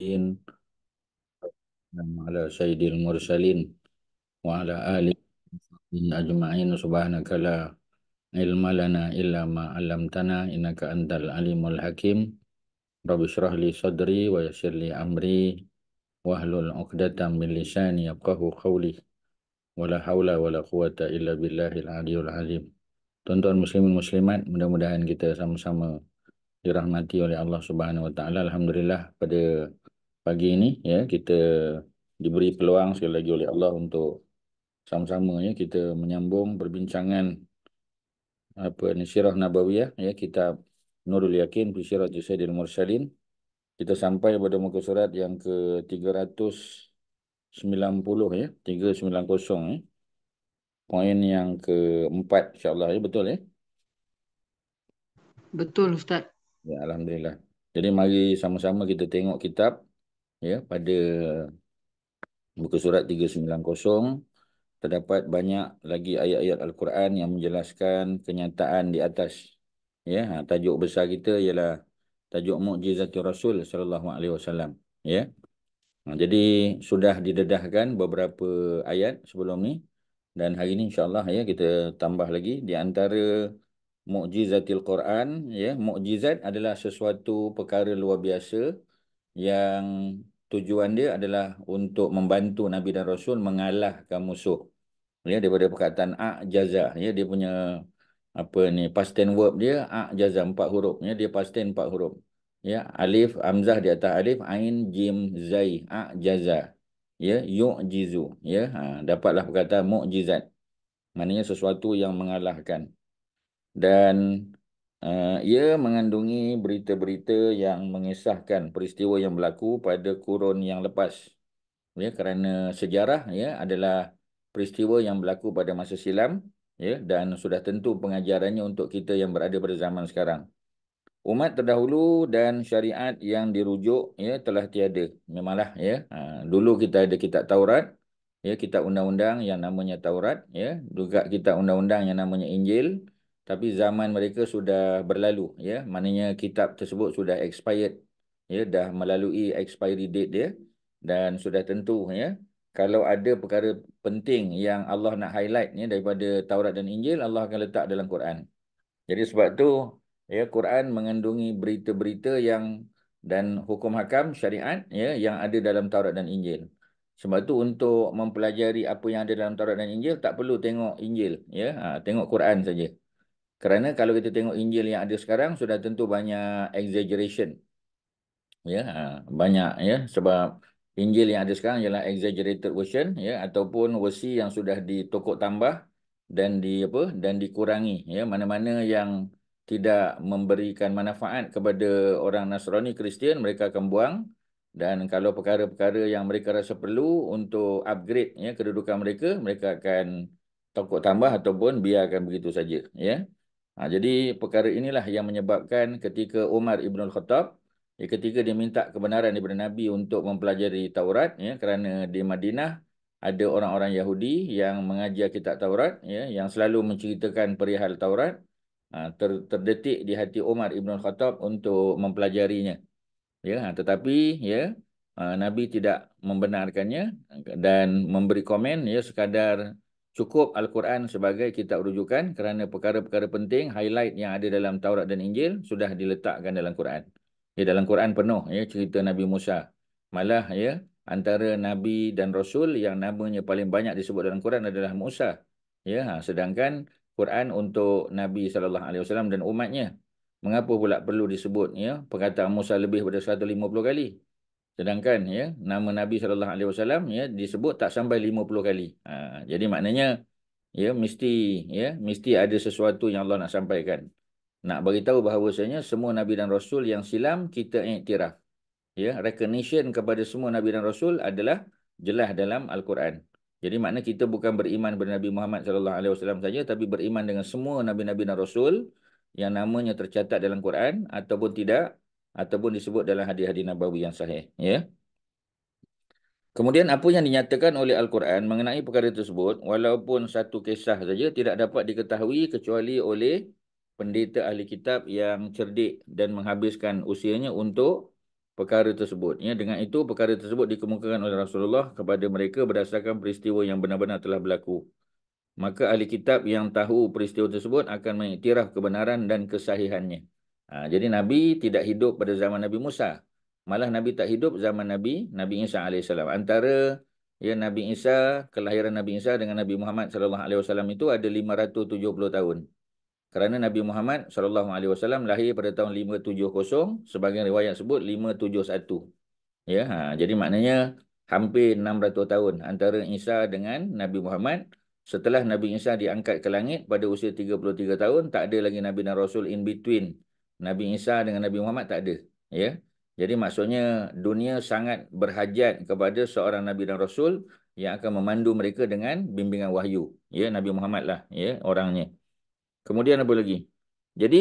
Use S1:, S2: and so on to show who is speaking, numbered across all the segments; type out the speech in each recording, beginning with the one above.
S1: المرسلين على سيد المرسلين وعلى آله أجمعين سبحانك لا علم لنا إلا ما علمتنا إنك أنت العليم الحكيم رب اشرح لي صدري ويسر لي أمري واحلل عقدة من لساني يفقه قولي ولا حول ولا قوة إلا بالله العلي العظيم Tuan-tuan muslimin muslimat, mudah-mudahan kita sama-sama dirahmati oleh Allah Subhanahu Wa Taala. Alhamdulillah pada pagi ini ya kita diberi peluang sekali lagi oleh Allah untuk sama-sama ya kita menyambung perbincangan apa ni sirah nabawiyah ya kitab Nurul Yakin fi Sirah Sayyidil Mursalin. Kita sampai pada muka surat yang ke 390 ya 390 ya. Poin yang keempat insyaAllah ya betul ya?
S2: Betul Ustaz.
S1: Ya Alhamdulillah. Jadi mari sama-sama kita tengok kitab ya pada muka surat 390 terdapat banyak lagi ayat-ayat al-Quran yang menjelaskan kenyataan di atas. Ya ha, tajuk besar kita ialah tajuk mukjizatul rasul sallallahu alaihi wasallam. Ya. Ha, jadi sudah didedahkan beberapa ayat sebelum ni dan hari ini insyaallah ya kita tambah lagi. Di antara mukjizatil Quran ya mukjizat adalah sesuatu perkara luar biasa yang tujuan dia adalah untuk membantu Nabi dan Rasul mengalahkan musuh. Ya, daripada perkataan a'jaza. Ya, dia punya apa ni past tense verb dia a'jaza empat huruf. Ya, dia past tense empat huruf. Ya, alif, hamzah di atas alif, ain, jim, zai, a'jaza. Ya, yu'jizu. Ya, ha, dapatlah perkataan mu'jizat. Maknanya sesuatu yang mengalahkan. Dan Uh, ia mengandungi berita-berita yang mengisahkan peristiwa yang berlaku pada kurun yang lepas. Ya, kerana sejarah ya adalah peristiwa yang berlaku pada masa silam ya dan sudah tentu pengajarannya untuk kita yang berada pada zaman sekarang. Umat terdahulu dan syariat yang dirujuk ya telah tiada. Memanglah ya. Ha, dulu kita ada kitab Taurat, ya kitab undang-undang yang namanya Taurat ya, juga kitab undang-undang yang namanya Injil tapi zaman mereka sudah berlalu ya. Maknanya kitab tersebut sudah expired ya. Dah melalui expiry date dia dan sudah tentu ya. Kalau ada perkara penting yang Allah nak highlight ya daripada Taurat dan Injil Allah akan letak dalam Quran. Jadi sebab tu ya Quran mengandungi berita-berita yang dan hukum hakam syariat ya yang ada dalam Taurat dan Injil. Sebab tu untuk mempelajari apa yang ada dalam Taurat dan Injil tak perlu tengok Injil ya. Ha, tengok Quran saja kerana kalau kita tengok Injil yang ada sekarang sudah tentu banyak exaggeration. Ya, ha, banyak ya sebab Injil yang ada sekarang ialah exaggerated version ya ataupun versi yang sudah ditokok tambah dan di apa dan dikurangi. Ya mana-mana yang tidak memberikan manfaat kepada orang Nasrani Kristian mereka akan buang. Dan kalau perkara-perkara yang mereka rasa perlu untuk upgrade ya kedudukan mereka mereka akan tokok tambah ataupun biarkan begitu saja ya Ha, jadi perkara inilah yang menyebabkan ketika Umar Ibn Khattab, ya, ketika dia minta kebenaran daripada Nabi untuk mempelajari Taurat, ya, kerana di Madinah ada orang-orang Yahudi yang mengajar kitab Taurat, ya, yang selalu menceritakan perihal Taurat, ha, ter, terdetik di hati Umar Ibn Khattab untuk mempelajarinya. Ya, ha, tetapi ya, ha, Nabi tidak membenarkannya dan memberi komen ya sekadar cukup Al-Quran sebagai kitab rujukan kerana perkara-perkara penting, highlight yang ada dalam Taurat dan Injil sudah diletakkan dalam Quran. Ya, dalam Quran penuh ya, cerita Nabi Musa. Malah ya, antara Nabi dan Rasul yang namanya paling banyak disebut dalam Quran adalah Musa. Ya, ha, sedangkan Quran untuk Nabi SAW dan umatnya. Mengapa pula perlu disebut ya, perkataan Musa lebih daripada 150 kali? Sedangkan ya nama Nabi sallallahu alaihi wasallam ya disebut tak sampai 50 kali. Ha, jadi maknanya ya mesti ya mesti ada sesuatu yang Allah nak sampaikan. Nak bagi tahu bahawasanya semua nabi dan rasul yang silam kita iktiraf. Ya, recognition kepada semua nabi dan rasul adalah jelas dalam al-Quran. Jadi makna kita bukan beriman kepada Nabi Muhammad sallallahu alaihi wasallam saja tapi beriman dengan semua nabi-nabi dan rasul yang namanya tercatat dalam Quran ataupun tidak ataupun disebut dalam hadis-hadis nabawi yang sahih ya Kemudian apa yang dinyatakan oleh Al-Quran mengenai perkara tersebut walaupun satu kisah saja tidak dapat diketahui kecuali oleh pendeta ahli kitab yang cerdik dan menghabiskan usianya untuk perkara tersebut. Ya, dengan itu perkara tersebut dikemukakan oleh Rasulullah kepada mereka berdasarkan peristiwa yang benar-benar telah berlaku. Maka ahli kitab yang tahu peristiwa tersebut akan mengiktiraf kebenaran dan kesahihannya. Ha, jadi Nabi tidak hidup pada zaman Nabi Musa. Malah Nabi tak hidup zaman Nabi Nabi Isa AS. Antara ya, Nabi Isa, kelahiran Nabi Isa dengan Nabi Muhammad SAW itu ada 570 tahun kerana Nabi Muhammad SAW lahir pada tahun 570 sebagai riwayat sebut 571 ya ha, jadi maknanya hampir 600 tahun antara Isa dengan Nabi Muhammad setelah Nabi Isa diangkat ke langit pada usia 33 tahun tak ada lagi Nabi dan Rasul in between Nabi Isa dengan Nabi Muhammad tak ada ya jadi maksudnya dunia sangat berhajat kepada seorang Nabi dan Rasul yang akan memandu mereka dengan bimbingan wahyu ya Nabi Muhammad lah ya orangnya Kemudian apa lagi? Jadi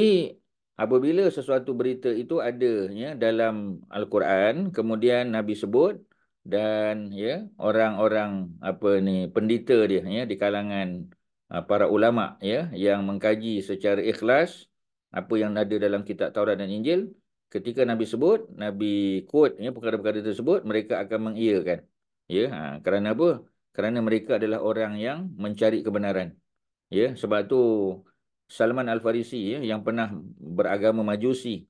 S1: apabila sesuatu berita itu ada ya dalam Al-Quran, kemudian Nabi sebut dan ya orang-orang apa ni pendeta dia ya di kalangan uh, para ulama ya yang mengkaji secara ikhlas apa yang ada dalam kitab Taurat dan Injil, ketika Nabi sebut, Nabi quote ya perkara-perkara tersebut, mereka akan mengiyakan. Ya, ha, kerana apa? Kerana mereka adalah orang yang mencari kebenaran. Ya, sebab tu Salman Al-Farisi ya, yang pernah beragama Majusi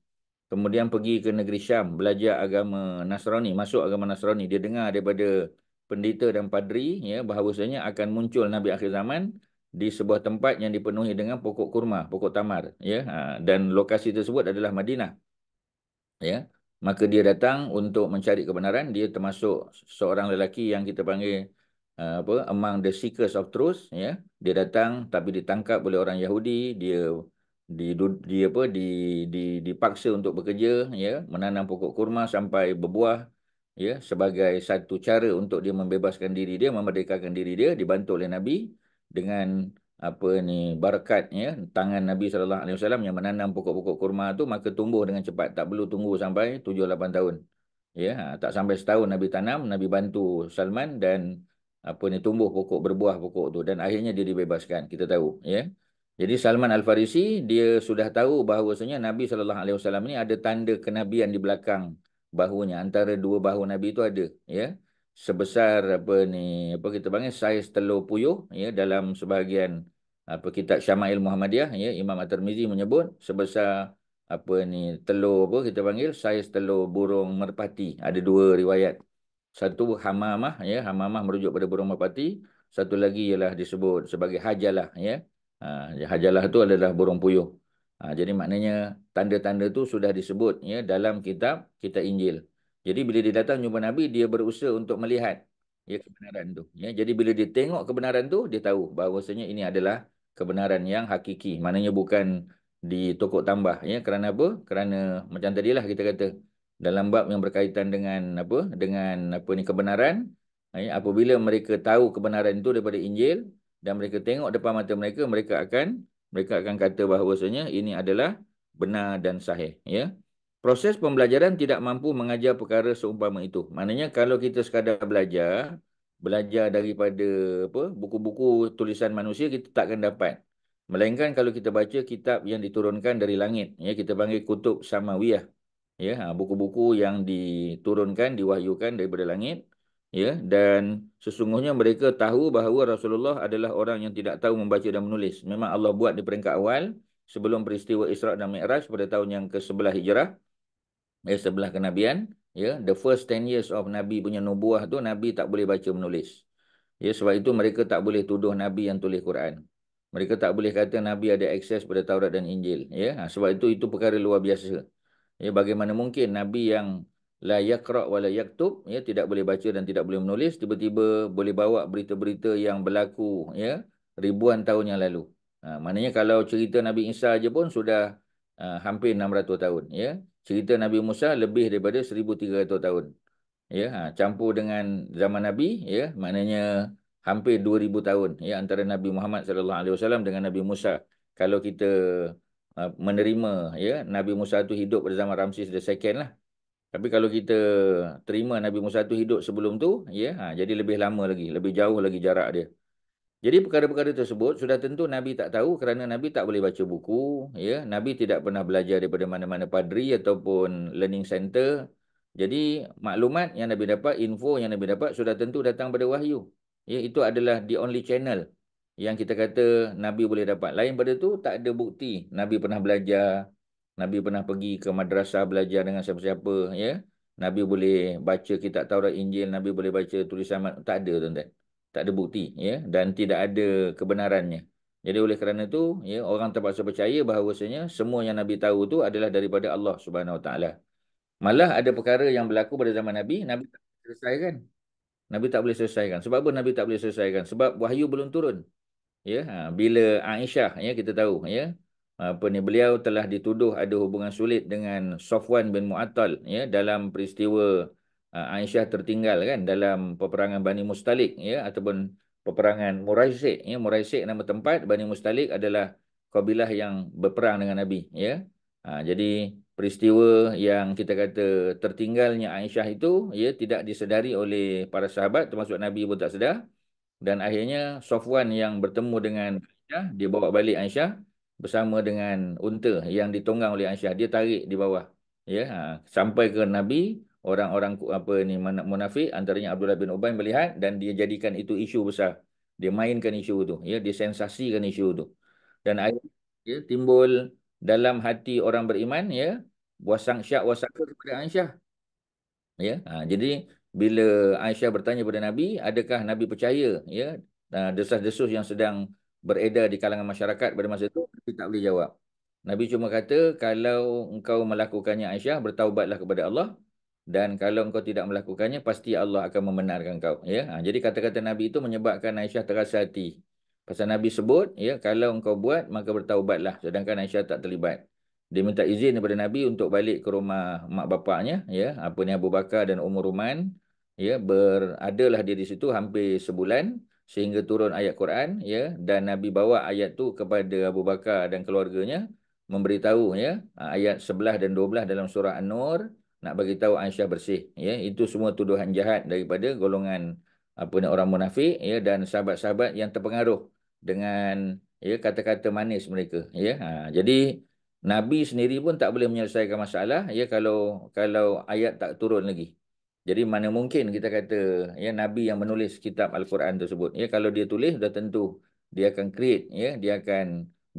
S1: kemudian pergi ke negeri Syam belajar agama Nasrani masuk agama Nasrani dia dengar daripada pendeta dan padri ya bahawasanya akan muncul nabi akhir zaman di sebuah tempat yang dipenuhi dengan pokok kurma pokok tamar ya. Ha, dan lokasi tersebut adalah Madinah ya. Maka dia datang untuk mencari kebenaran. Dia termasuk seorang lelaki yang kita panggil uh, apa among the seekers of truth ya. Dia datang tapi ditangkap oleh orang Yahudi. Dia di di apa di di dipaksa untuk bekerja ya. Menanam pokok kurma sampai berbuah ya sebagai satu cara untuk dia membebaskan diri dia memerdekakan diri dia dibantu oleh nabi dengan apa ni berkat ya tangan Nabi sallallahu alaihi wasallam yang menanam pokok-pokok kurma tu maka tumbuh dengan cepat. Tak perlu tunggu sampai 7 8 tahun. Ya ha, tak sampai setahun Nabi tanam Nabi bantu Salman dan apa ni tumbuh pokok berbuah pokok tu. Dan akhirnya dia dibebaskan kita tahu ya. Jadi Salman Al Farisi dia sudah tahu bahawasanya Nabi sallallahu alaihi wasallam ni ada tanda kenabian di belakang bahunya. Antara dua bahu Nabi itu ada ya sebesar apa ni apa kita panggil saiz telur puyuh ya dalam sebahagian apa kitab Syama'il Muhammadiyah ya Imam At-Tirmizi menyebut sebesar apa ni telur apa kita panggil saiz telur burung merpati ada dua riwayat satu hamamah ya, hamamah merujuk pada burung merpati. Satu lagi ialah disebut sebagai hajalah ya. Ha, hajalah itu adalah burung puyuh. Ha, jadi maknanya tanda-tanda itu sudah disebut ya dalam kitab kitab Injil. Jadi bila dia datang jumpa Nabi, dia berusaha untuk melihat ya kebenaran tu. Ya, jadi bila dia tengok kebenaran tu, dia tahu bahawasanya ini adalah kebenaran yang hakiki. Maknanya bukan di tokok tambah ya. Kerana apa? Kerana macam tadilah kita kata dalam bab yang berkaitan dengan apa dengan apa ni kebenaran ya, apabila mereka tahu kebenaran itu daripada Injil dan mereka tengok depan mata mereka mereka akan mereka akan kata bahawasanya ini adalah benar dan sahih ya proses pembelajaran tidak mampu mengajar perkara seumpama itu. Maknanya kalau kita sekadar belajar belajar daripada apa buku-buku tulisan manusia kita takkan dapat. Melainkan kalau kita baca kitab yang diturunkan dari langit. Ya kita panggil kutub samawiyah. Ya ha, buku-buku yang diturunkan diwahyukan daripada langit. Ya dan sesungguhnya mereka tahu bahawa Rasulullah adalah orang yang tidak tahu membaca dan menulis. Memang Allah buat di peringkat awal sebelum peristiwa Isra dan Mi'raj pada tahun yang ke-11 Hijrah eh sebelah kenabian ya the first 10 years of nabi punya nubuah tu nabi tak boleh baca menulis ya sebab itu mereka tak boleh tuduh nabi yang tulis Quran mereka tak boleh kata nabi ada akses pada Taurat dan Injil ya ha, sebab itu itu perkara luar biasa Ya, bagaimana mungkin Nabi yang la yakra wa la yaktub ya tidak boleh baca dan tidak boleh menulis tiba-tiba boleh bawa berita-berita yang berlaku ya ribuan tahun yang lalu. Ha, maknanya kalau cerita Nabi Isa aja pun sudah uh, hampir 600 tahun ya. Cerita Nabi Musa lebih daripada 1300 tahun. Ya, ha, campur dengan zaman Nabi ya, maknanya hampir 2000 tahun ya antara Nabi Muhammad sallallahu alaihi wasallam dengan Nabi Musa. Kalau kita Uh, menerima ya Nabi Musa itu hidup pada zaman Ramses second lah. Tapi kalau kita terima Nabi Musa itu hidup sebelum tu, ya, ha, jadi lebih lama lagi, lebih jauh lagi jarak dia. Jadi perkara-perkara tersebut sudah tentu Nabi tak tahu kerana Nabi tak boleh baca buku, ya. Nabi tidak pernah belajar daripada mana-mana padri ataupun learning center, Jadi maklumat yang Nabi dapat, info yang Nabi dapat sudah tentu datang pada wahyu. Ya, itu adalah the only channel yang kita kata Nabi boleh dapat. Lain pada tu tak ada bukti Nabi pernah belajar, Nabi pernah pergi ke madrasah belajar dengan siapa-siapa, ya. Nabi boleh baca kitab Taurat Injil, Nabi boleh baca tulisan tak ada tuan-tuan. Tak ada bukti, ya, dan tidak ada kebenarannya. Jadi oleh kerana itu, ya, orang terpaksa percaya bahawasanya semua yang Nabi tahu tu adalah daripada Allah Subhanahu Wa Taala. Malah ada perkara yang berlaku pada zaman Nabi, Nabi tak boleh selesaikan. Nabi tak boleh selesaikan. Sebab apa Nabi tak boleh selesaikan? Sebab wahyu belum turun. Ya, ha, bila Aisyah ya kita tahu ya apa ni beliau telah dituduh ada hubungan sulit dengan Safwan bin Mu'attal ya dalam peristiwa Aisyah tertinggal kan dalam peperangan Bani Mustalik ya ataupun peperangan Muraisik ya. Muraisik nama tempat Bani Mustalik adalah kabilah yang berperang dengan Nabi ya. Ha, jadi peristiwa yang kita kata tertinggalnya Aisyah itu ya tidak disedari oleh para sahabat termasuk Nabi pun tak sedar. Dan akhirnya Safwan yang bertemu dengan Aisyah dia bawa balik Aisyah bersama dengan unta yang ditunggang oleh Aisyah. Dia tarik di bawah ya ha, sampai ke Nabi orang-orang apa ni munafik antaranya Abdullah bin Ubay melihat dan dia jadikan itu isu besar. Dia mainkan isu itu ya dia sensasikan isu itu dan ya, timbul dalam hati orang beriman ya wasang syak wasaka kepada Aisyah. Ya ha, jadi bila Aisyah bertanya kepada Nabi adakah Nabi percaya ya desas-desus yang sedang beredar di kalangan masyarakat pada masa itu? Nabi tak boleh jawab. Nabi cuma kata kalau engkau melakukannya Aisyah bertaubatlah kepada Allah dan kalau engkau tidak melakukannya pasti Allah akan membenarkan kau ya. Ha, jadi kata-kata Nabi itu menyebabkan Aisyah terasa hati. Pasal Nabi sebut ya kalau engkau buat maka bertaubatlah. Sedangkan Aisyah tak terlibat. Dia minta izin daripada Nabi untuk balik ke rumah mak bapaknya ya. Apa ni Abu Bakar dan Umar Ruman ya. Beradalah dia di situ hampir sebulan sehingga turun ayat Quran ya. Dan Nabi bawa ayat tu kepada Abu Bakar dan keluarganya memberitahu ya ayat 11 dan 12 dalam surah An-Nur nak bagi tahu Aisyah bersih ya. Itu semua tuduhan jahat daripada golongan apa ni orang munafik ya dan sahabat-sahabat yang terpengaruh dengan ya kata-kata manis mereka ya. Ha, jadi Nabi sendiri pun tak boleh menyelesaikan masalah ya kalau kalau ayat tak turun lagi. Jadi mana mungkin kita kata ya Nabi yang menulis kitab Al-Quran tersebut ya. Kalau dia tulis sudah tentu dia akan create ya. Dia akan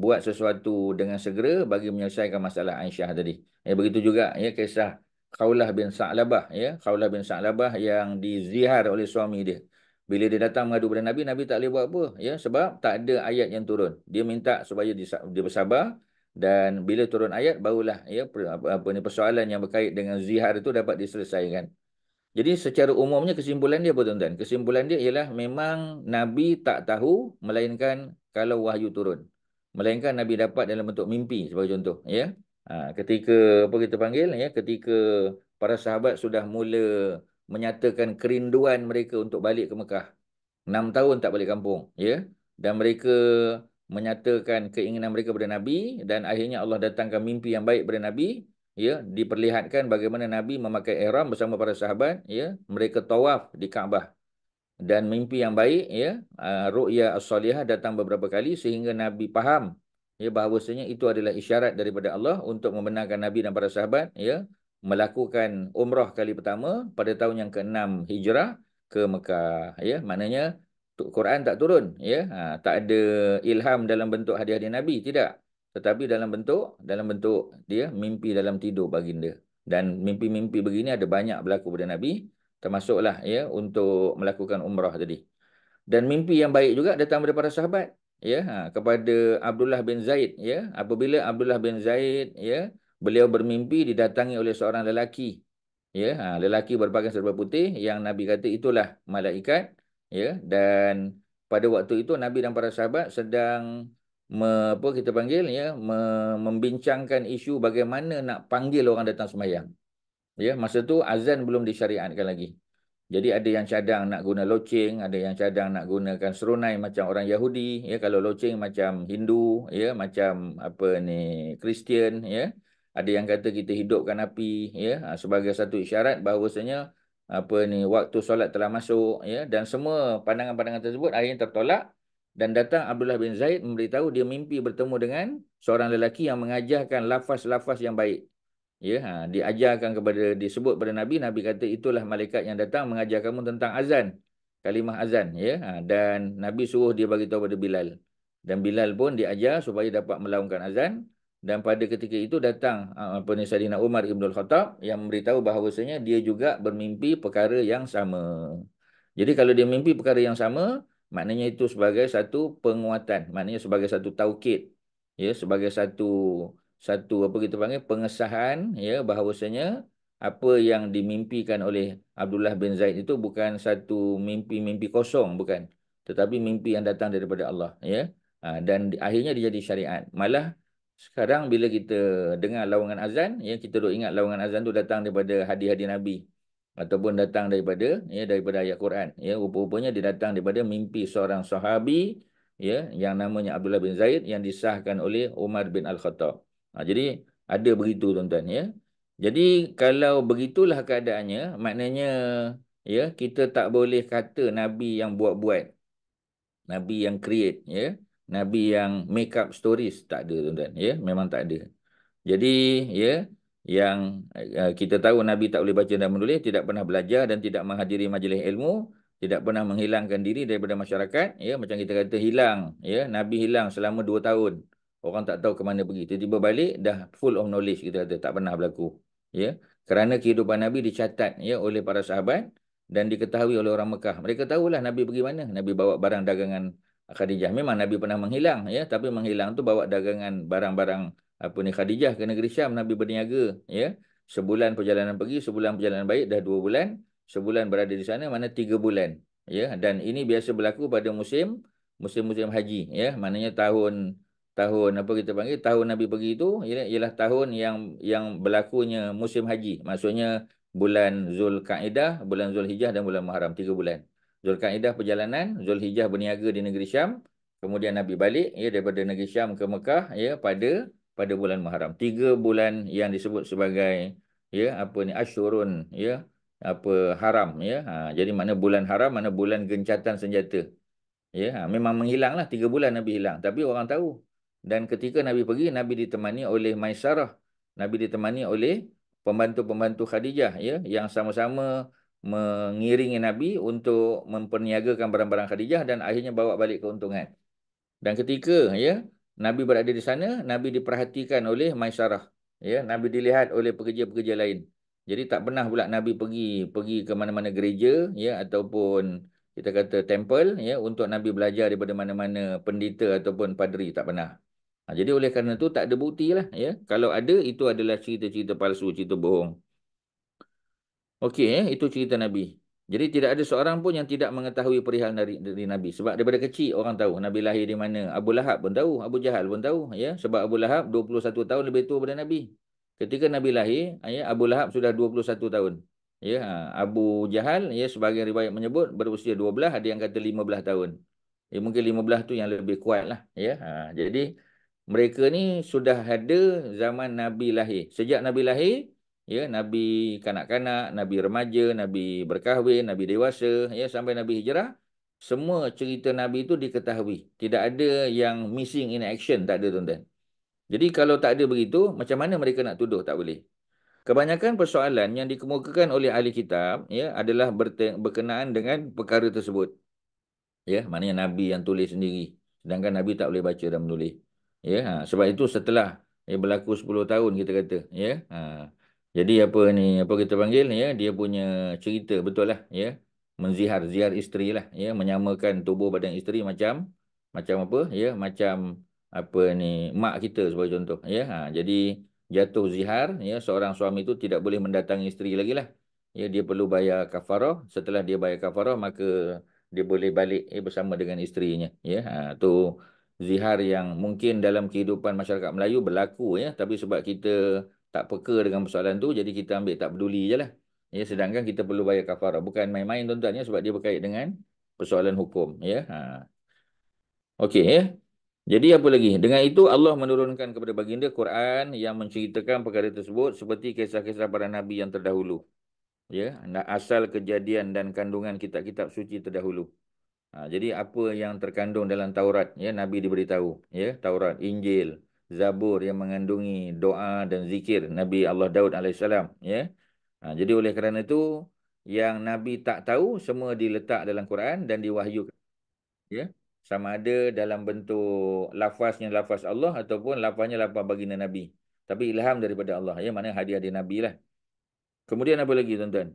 S1: buat sesuatu dengan segera bagi menyelesaikan masalah Aisyah tadi. Ya begitu juga ya kisah Khawlah bin Sa'labah ya Khawlah bin Sa'labah yang dizihar oleh suami dia. Bila dia datang mengadu kepada Nabi, Nabi tak boleh buat apa ya sebab tak ada ayat yang turun. Dia minta supaya dia bersabar dan bila turun ayat barulah ya apa, ni persoalan yang berkait dengan zihar itu dapat diselesaikan. Jadi secara umumnya kesimpulan dia apa tuan-tuan? Kesimpulan dia ialah memang Nabi tak tahu melainkan kalau wahyu turun. Melainkan Nabi dapat dalam bentuk mimpi sebagai contoh. ya. Ha, ketika apa kita panggil? ya, Ketika para sahabat sudah mula menyatakan kerinduan mereka untuk balik ke Mekah. Enam tahun tak balik kampung. ya, Dan mereka menyatakan keinginan mereka kepada Nabi dan akhirnya Allah datangkan mimpi yang baik kepada Nabi ya diperlihatkan bagaimana Nabi memakai ihram bersama para sahabat ya mereka tawaf di Kaabah dan mimpi yang baik ya uh, ru'ya as-salihah datang beberapa kali sehingga Nabi faham ya bahawasanya itu adalah isyarat daripada Allah untuk membenarkan Nabi dan para sahabat ya melakukan umrah kali pertama pada tahun yang ke-6 Hijrah ke Mekah ya. Maknanya Quran tak turun ya. Ha, tak ada ilham dalam bentuk hadiah-hadiah Nabi tidak. Tetapi dalam bentuk dalam bentuk dia mimpi dalam tidur baginda. Dan mimpi-mimpi begini ada banyak berlaku pada nabi termasuklah ya untuk melakukan umrah tadi. Dan mimpi yang baik juga datang daripada para sahabat ya ha, kepada Abdullah bin Zaid ya apabila Abdullah bin Zaid ya beliau bermimpi didatangi oleh seorang lelaki ya ha, lelaki berpakaian serba putih yang nabi kata itulah malaikat ya dan pada waktu itu nabi dan para sahabat sedang me, apa kita panggil ya me, membincangkan isu bagaimana nak panggil orang datang sembahyang. Ya, masa tu azan belum disyariatkan lagi. Jadi ada yang cadang nak guna loceng, ada yang cadang nak gunakan serunai macam orang Yahudi, ya kalau loceng macam Hindu, ya macam apa ni Kristian, ya. Ada yang kata kita hidupkan api, ya ha, sebagai satu isyarat bahawasanya apa ni waktu solat telah masuk, ya dan semua pandangan-pandangan tersebut akhirnya tertolak dan datang Abdullah bin Zaid memberitahu dia mimpi bertemu dengan seorang lelaki yang mengajarkan lafaz-lafaz yang baik. Ya, ha, diajarkan kepada disebut pada Nabi, Nabi kata itulah malaikat yang datang mengajar kamu tentang azan. Kalimah azan, ya. Ha, dan Nabi suruh dia bagi tahu pada Bilal. Dan Bilal pun diajar supaya dapat melaungkan azan dan pada ketika itu datang ha, apa ni Saidina Umar Ibn Khattab yang memberitahu bahawasanya dia juga bermimpi perkara yang sama. Jadi kalau dia mimpi perkara yang sama, maknanya itu sebagai satu penguatan, maknanya sebagai satu taukid, ya, sebagai satu satu apa kita panggil? Pengesahan ya bahawasanya apa yang dimimpikan oleh Abdullah bin Zaid itu bukan satu mimpi-mimpi kosong bukan. Tetapi mimpi yang datang daripada Allah ya. Ha, dan akhirnya dia jadi syariat. Malah sekarang bila kita dengar lawangan azan ya kita duk ingat lawangan azan tu datang daripada hadis-hadis Nabi. Ataupun datang daripada ya daripada ayat Quran ya. Rupa-rupanya dia datang daripada mimpi seorang sahabi ya yang namanya Abdullah bin Zaid yang disahkan oleh Umar bin Al-Khattab Ha, jadi ada begitu tuan-tuan ya. Jadi kalau begitulah keadaannya, maknanya ya kita tak boleh kata nabi yang buat-buat. Nabi yang create ya. Nabi yang make up stories tak ada tuan-tuan ya, memang tak ada. Jadi ya yang uh, kita tahu nabi tak boleh baca dan menulis, tidak pernah belajar dan tidak menghadiri majlis ilmu, tidak pernah menghilangkan diri daripada masyarakat ya, macam kita kata hilang ya, nabi hilang selama dua tahun. Orang tak tahu ke mana pergi. Tiba-tiba balik dah full of knowledge kita kata tak pernah berlaku. Ya. Kerana kehidupan Nabi dicatat ya oleh para sahabat dan diketahui oleh orang Mekah. Mereka tahulah Nabi pergi mana. Nabi bawa barang dagangan Khadijah. Memang Nabi pernah menghilang ya, tapi menghilang tu bawa dagangan barang-barang apa ni Khadijah ke negeri Syam Nabi berniaga ya. Sebulan perjalanan pergi, sebulan perjalanan baik dah dua bulan, sebulan berada di sana mana tiga bulan ya. Dan ini biasa berlaku pada musim musim-musim haji ya. Maknanya tahun tahun apa kita panggil tahun Nabi pergi itu ialah, tahun yang yang berlakunya musim haji. Maksudnya bulan Zulkaidah bulan Zulhijjah dan bulan Muharram tiga bulan. Zulkaidah perjalanan Zulhijjah berniaga di negeri Syam kemudian Nabi balik ya daripada negeri Syam ke Mekah ya pada pada bulan Muharram. Tiga bulan yang disebut sebagai ya apa ni asyurun ya apa haram ya. Ha, jadi mana bulan haram mana bulan gencatan senjata. Ya ha, memang menghilanglah tiga bulan Nabi hilang. Tapi orang tahu dan ketika Nabi pergi, Nabi ditemani oleh Maisarah. Nabi ditemani oleh pembantu-pembantu Khadijah ya, yang sama-sama mengiringi Nabi untuk memperniagakan barang-barang Khadijah dan akhirnya bawa balik keuntungan. Dan ketika ya Nabi berada di sana, Nabi diperhatikan oleh Maisarah. Ya, Nabi dilihat oleh pekerja-pekerja lain. Jadi tak pernah pula Nabi pergi pergi ke mana-mana gereja ya ataupun kita kata temple ya untuk Nabi belajar daripada mana-mana pendeta ataupun padri tak pernah. Ha, jadi oleh kerana itu tak ada bukti lah. Ya. Kalau ada, itu adalah cerita-cerita palsu, cerita bohong. Okey, ya, itu cerita Nabi. Jadi tidak ada seorang pun yang tidak mengetahui perihal dari, dari Nabi. Sebab daripada kecil orang tahu Nabi lahir di mana. Abu Lahab pun tahu, Abu Jahal pun tahu. Ya. Sebab Abu Lahab 21 tahun lebih tua daripada Nabi. Ketika Nabi lahir, ya, Abu Lahab sudah 21 tahun. Ya, ha, Abu Jahal, ya, sebagai riwayat menyebut, berusia 12, ada yang kata 15 tahun. Ya, mungkin 15 tu yang lebih kuat lah. Ya. Ha, jadi, mereka ni sudah ada zaman Nabi lahir. Sejak Nabi lahir, ya Nabi kanak-kanak, Nabi remaja, Nabi berkahwin, Nabi dewasa, ya sampai Nabi hijrah, semua cerita Nabi itu diketahui. Tidak ada yang missing in action, tak ada tuan-tuan. Jadi kalau tak ada begitu, macam mana mereka nak tuduh? Tak boleh. Kebanyakan persoalan yang dikemukakan oleh ahli kitab ya adalah berkenaan dengan perkara tersebut. Ya, maknanya Nabi yang tulis sendiri. Sedangkan Nabi tak boleh baca dan menulis. Ya, ha, sebab itu setelah ya, berlaku 10 tahun kita kata, ya. Ha, jadi apa ni, apa kita panggil ya, dia punya cerita betul lah, ya. Menzihar, zihar isteri lah, ya, menyamakan tubuh badan isteri macam macam apa, ya, macam apa ni, mak kita sebagai contoh, ya. Ha, jadi jatuh zihar, ya, seorang suami itu tidak boleh mendatangi isteri lagi lah. Ya, dia perlu bayar kafarah. Setelah dia bayar kafarah, maka dia boleh balik ya, bersama dengan isterinya. Ya, ha, tu zihar yang mungkin dalam kehidupan masyarakat Melayu berlaku ya. Tapi sebab kita tak peka dengan persoalan tu jadi kita ambil tak peduli je lah. Ya sedangkan kita perlu bayar kafarah. Bukan main-main tuan-tuan ya. Sebab dia berkait dengan persoalan hukum ya. Ha. Okey ya. Jadi apa lagi? Dengan itu Allah menurunkan kepada baginda Quran yang menceritakan perkara tersebut seperti kisah-kisah para nabi yang terdahulu ya. Asal kejadian dan kandungan kitab-kitab suci terdahulu Ha, jadi apa yang terkandung dalam Taurat, ya Nabi diberitahu, ya Taurat, Injil, Zabur yang mengandungi doa dan zikir Nabi Allah Daud AS. Ya? Ha, jadi oleh kerana itu, yang Nabi tak tahu, semua diletak dalam Quran dan diwahyukan. Ya? Sama ada dalam bentuk lafaznya lafaz Allah ataupun lafaznya lafaz baginda Nabi. Tapi ilham daripada Allah. Ya? Mana hadiah dari Nabi lah. Kemudian apa lagi tuan-tuan?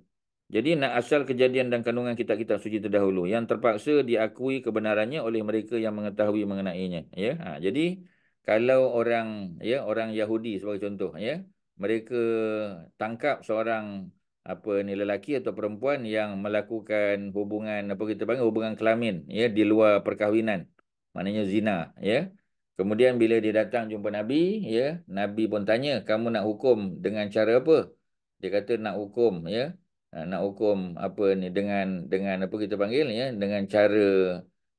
S1: Jadi nak asal kejadian dan kandungan kitab-kitab suci terdahulu. Yang terpaksa diakui kebenarannya oleh mereka yang mengetahui mengenainya. Ya, ha, jadi kalau orang ya orang Yahudi sebagai contoh, ya mereka tangkap seorang apa ni lelaki atau perempuan yang melakukan hubungan apa kita panggil hubungan kelamin ya di luar perkahwinan. Maknanya zina ya. Kemudian bila dia datang jumpa nabi ya nabi pun tanya kamu nak hukum dengan cara apa? Dia kata nak hukum ya nak hukum apa ni dengan dengan apa kita panggil ya dengan cara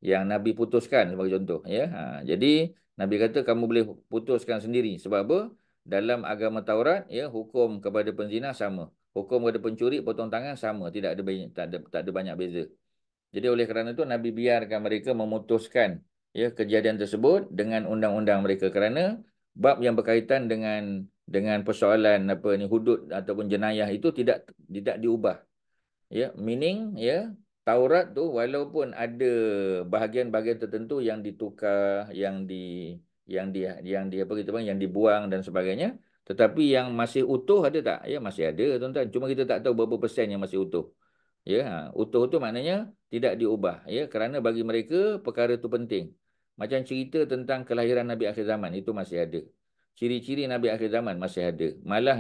S1: yang Nabi putuskan sebagai contoh ya. Ha, jadi Nabi kata kamu boleh putuskan sendiri. Sebab apa? Dalam agama Taurat ya hukum kepada penzina sama. Hukum kepada pencuri potong tangan sama. Tidak ada banyak tak ada tak ada banyak beza. Jadi oleh kerana itu Nabi biarkan mereka memutuskan ya kejadian tersebut dengan undang-undang mereka. Kerana bab yang berkaitan dengan dengan persoalan apa ni hudud ataupun jenayah itu tidak tidak diubah. Ya, meaning ya Taurat tu walaupun ada bahagian-bahagian tertentu yang ditukar, yang di yang di yang di apa kita panggil yang dibuang dan sebagainya, tetapi yang masih utuh ada tak? Ya, masih ada tuan-tuan. Cuma kita tak tahu berapa persen yang masih utuh. Ya, ha, utuh tu maknanya tidak diubah ya kerana bagi mereka perkara itu penting. Macam cerita tentang kelahiran Nabi akhir zaman itu masih ada ciri-ciri Nabi akhir zaman masih ada. Malah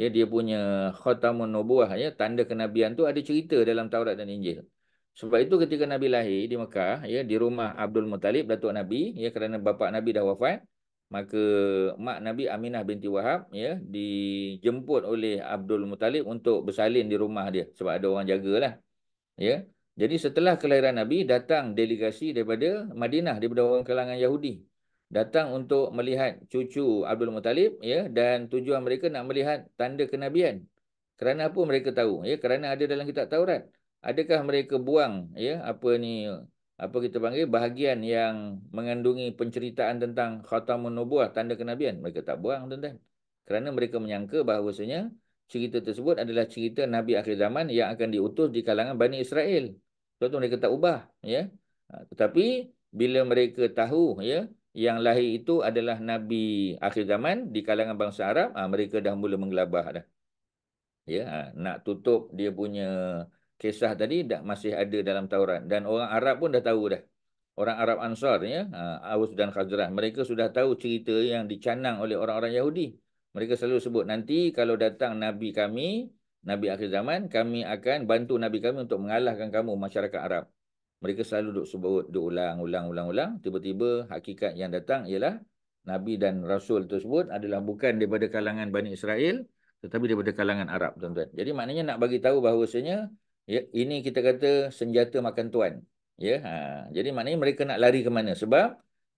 S1: ya dia punya khatamun nubuah ya tanda kenabian tu ada cerita dalam Taurat dan Injil. Sebab itu ketika Nabi lahir di Mekah ya di rumah Abdul Muttalib datuk Nabi ya kerana bapa Nabi dah wafat maka mak Nabi Aminah binti Wahab ya dijemput oleh Abdul Muttalib untuk bersalin di rumah dia sebab ada orang jagalah. Ya. Jadi setelah kelahiran Nabi datang delegasi daripada Madinah daripada orang kalangan Yahudi datang untuk melihat cucu Abdul Muttalib ya dan tujuan mereka nak melihat tanda kenabian. Kerana apa mereka tahu? Ya kerana ada dalam kitab Taurat. Adakah mereka buang ya apa ni apa kita panggil bahagian yang mengandungi penceritaan tentang khatamun nubuah tanda kenabian? Mereka tak buang tuan-tuan. Kerana mereka menyangka bahawasanya cerita tersebut adalah cerita nabi akhir zaman yang akan diutus di kalangan Bani Israel. Sebab tu mereka tak ubah ya. Ha, tetapi bila mereka tahu ya yang lahir itu adalah Nabi akhir zaman di kalangan bangsa Arab, ha, mereka dah mula menggelabah dah. Ya, ha, nak tutup dia punya kisah tadi dah masih ada dalam Taurat dan orang Arab pun dah tahu dah. Orang Arab Ansar ya, ha, Aus dan Khazraj, mereka sudah tahu cerita yang dicanang oleh orang-orang Yahudi. Mereka selalu sebut nanti kalau datang nabi kami, nabi akhir zaman, kami akan bantu nabi kami untuk mengalahkan kamu masyarakat Arab mereka selalu duk sebut duk ulang ulang ulang ulang tiba-tiba hakikat yang datang ialah nabi dan rasul tersebut adalah bukan daripada kalangan Bani Israel tetapi daripada kalangan Arab tuan-tuan. Jadi maknanya nak bagi tahu bahawasanya ya ini kita kata senjata makan tuan. Ya. Ha, jadi maknanya mereka nak lari ke mana? Sebab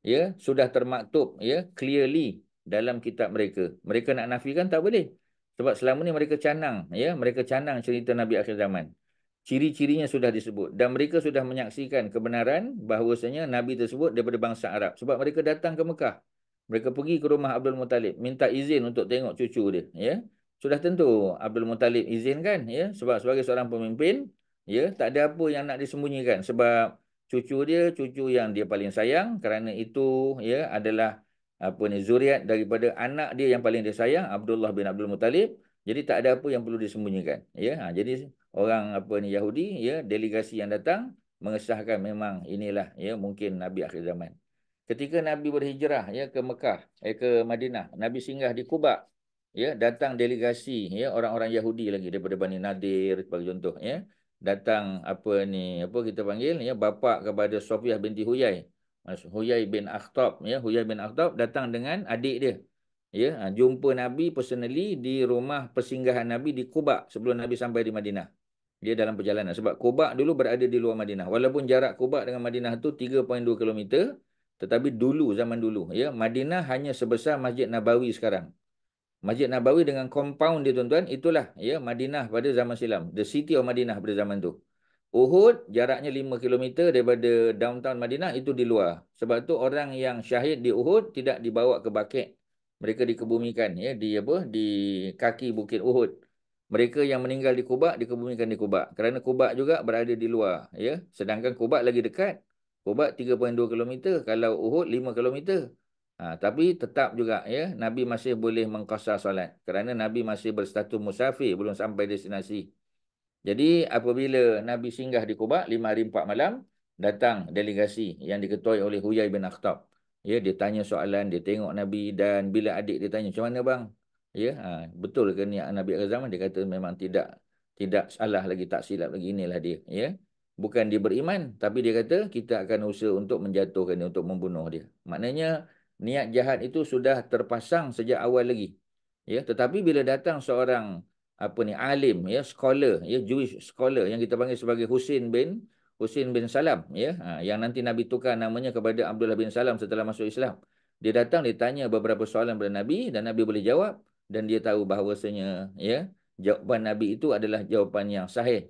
S1: ya sudah termaktub ya clearly dalam kitab mereka. Mereka nak nafikan tak boleh. Sebab selama ni mereka canang ya, mereka canang cerita Nabi akhir zaman ciri-cirinya sudah disebut. Dan mereka sudah menyaksikan kebenaran bahawasanya nabi tersebut daripada bangsa Arab. Sebab mereka datang ke Mekah. Mereka pergi ke rumah Abdul Muttalib minta izin untuk tengok cucu dia ya. Sudah tentu Abdul Muttalib izinkan ya. Sebab sebagai seorang pemimpin ya tak ada apa yang nak disembunyikan. Sebab cucu dia cucu yang dia paling sayang kerana itu ya adalah apa ni zuriat daripada anak dia yang paling dia sayang Abdullah bin Abdul Muttalib. Jadi tak ada apa yang perlu disembunyikan ya. Ha, jadi orang apa ni Yahudi ya delegasi yang datang mengesahkan memang inilah ya mungkin nabi akhir zaman. Ketika nabi berhijrah ya ke Mekah eh ke Madinah, nabi singgah di Kuba. Ya datang delegasi ya orang-orang Yahudi lagi daripada Bani Nadir sebagai contoh ya. Datang apa ni apa kita panggil ya bapa kepada Sofiah binti Huyai. Huyai bin Akhtab ya Huyai bin Akhtab datang dengan adik dia. Ya, jumpa Nabi personally di rumah persinggahan Nabi di Kuba sebelum Nabi sampai di Madinah dia dalam perjalanan. Sebab Kubak dulu berada di luar Madinah. Walaupun jarak Kubak dengan Madinah tu 3.2 km tetapi dulu zaman dulu ya Madinah hanya sebesar Masjid Nabawi sekarang. Masjid Nabawi dengan compound dia tuan-tuan itulah ya Madinah pada zaman silam. The city of Madinah pada zaman tu. Uhud jaraknya 5 km daripada downtown Madinah itu di luar. Sebab tu orang yang syahid di Uhud tidak dibawa ke Baqi' mereka dikebumikan ya di apa? Di kaki bukit Uhud mereka yang meninggal di Kubak dikebumikan di Kubak kerana Kubak juga berada di luar ya. Sedangkan Kubak lagi dekat. Kubak 3.2 km kalau Uhud 5 km ha, tapi tetap juga ya Nabi masih boleh mengqasar solat. Kerana Nabi masih berstatus musafir belum sampai destinasi. Jadi apabila Nabi singgah di Kubak 5 hari 4 malam datang delegasi yang diketuai oleh Huyai bin Akhtab. Ya, dia tanya soalan, dia tengok Nabi dan bila adik dia tanya, macam mana bang? Ya, ha, betul ke niat Nabi akhir zaman? Dia kata memang tidak tidak salah lagi, tak silap lagi. Inilah dia. Ya. Bukan dia beriman, tapi dia kata kita akan usaha untuk menjatuhkan dia, untuk membunuh dia. Maknanya niat jahat itu sudah terpasang sejak awal lagi. Ya, tetapi bila datang seorang apa ni alim ya scholar ya Jewish scholar yang kita panggil sebagai Husin bin Husin bin Salam ya ha, yang nanti Nabi tukar namanya kepada Abdullah bin Salam setelah masuk Islam. Dia datang dia tanya beberapa soalan kepada Nabi dan Nabi boleh jawab dan dia tahu bahawasanya ya jawapan Nabi itu adalah jawapan yang sahih.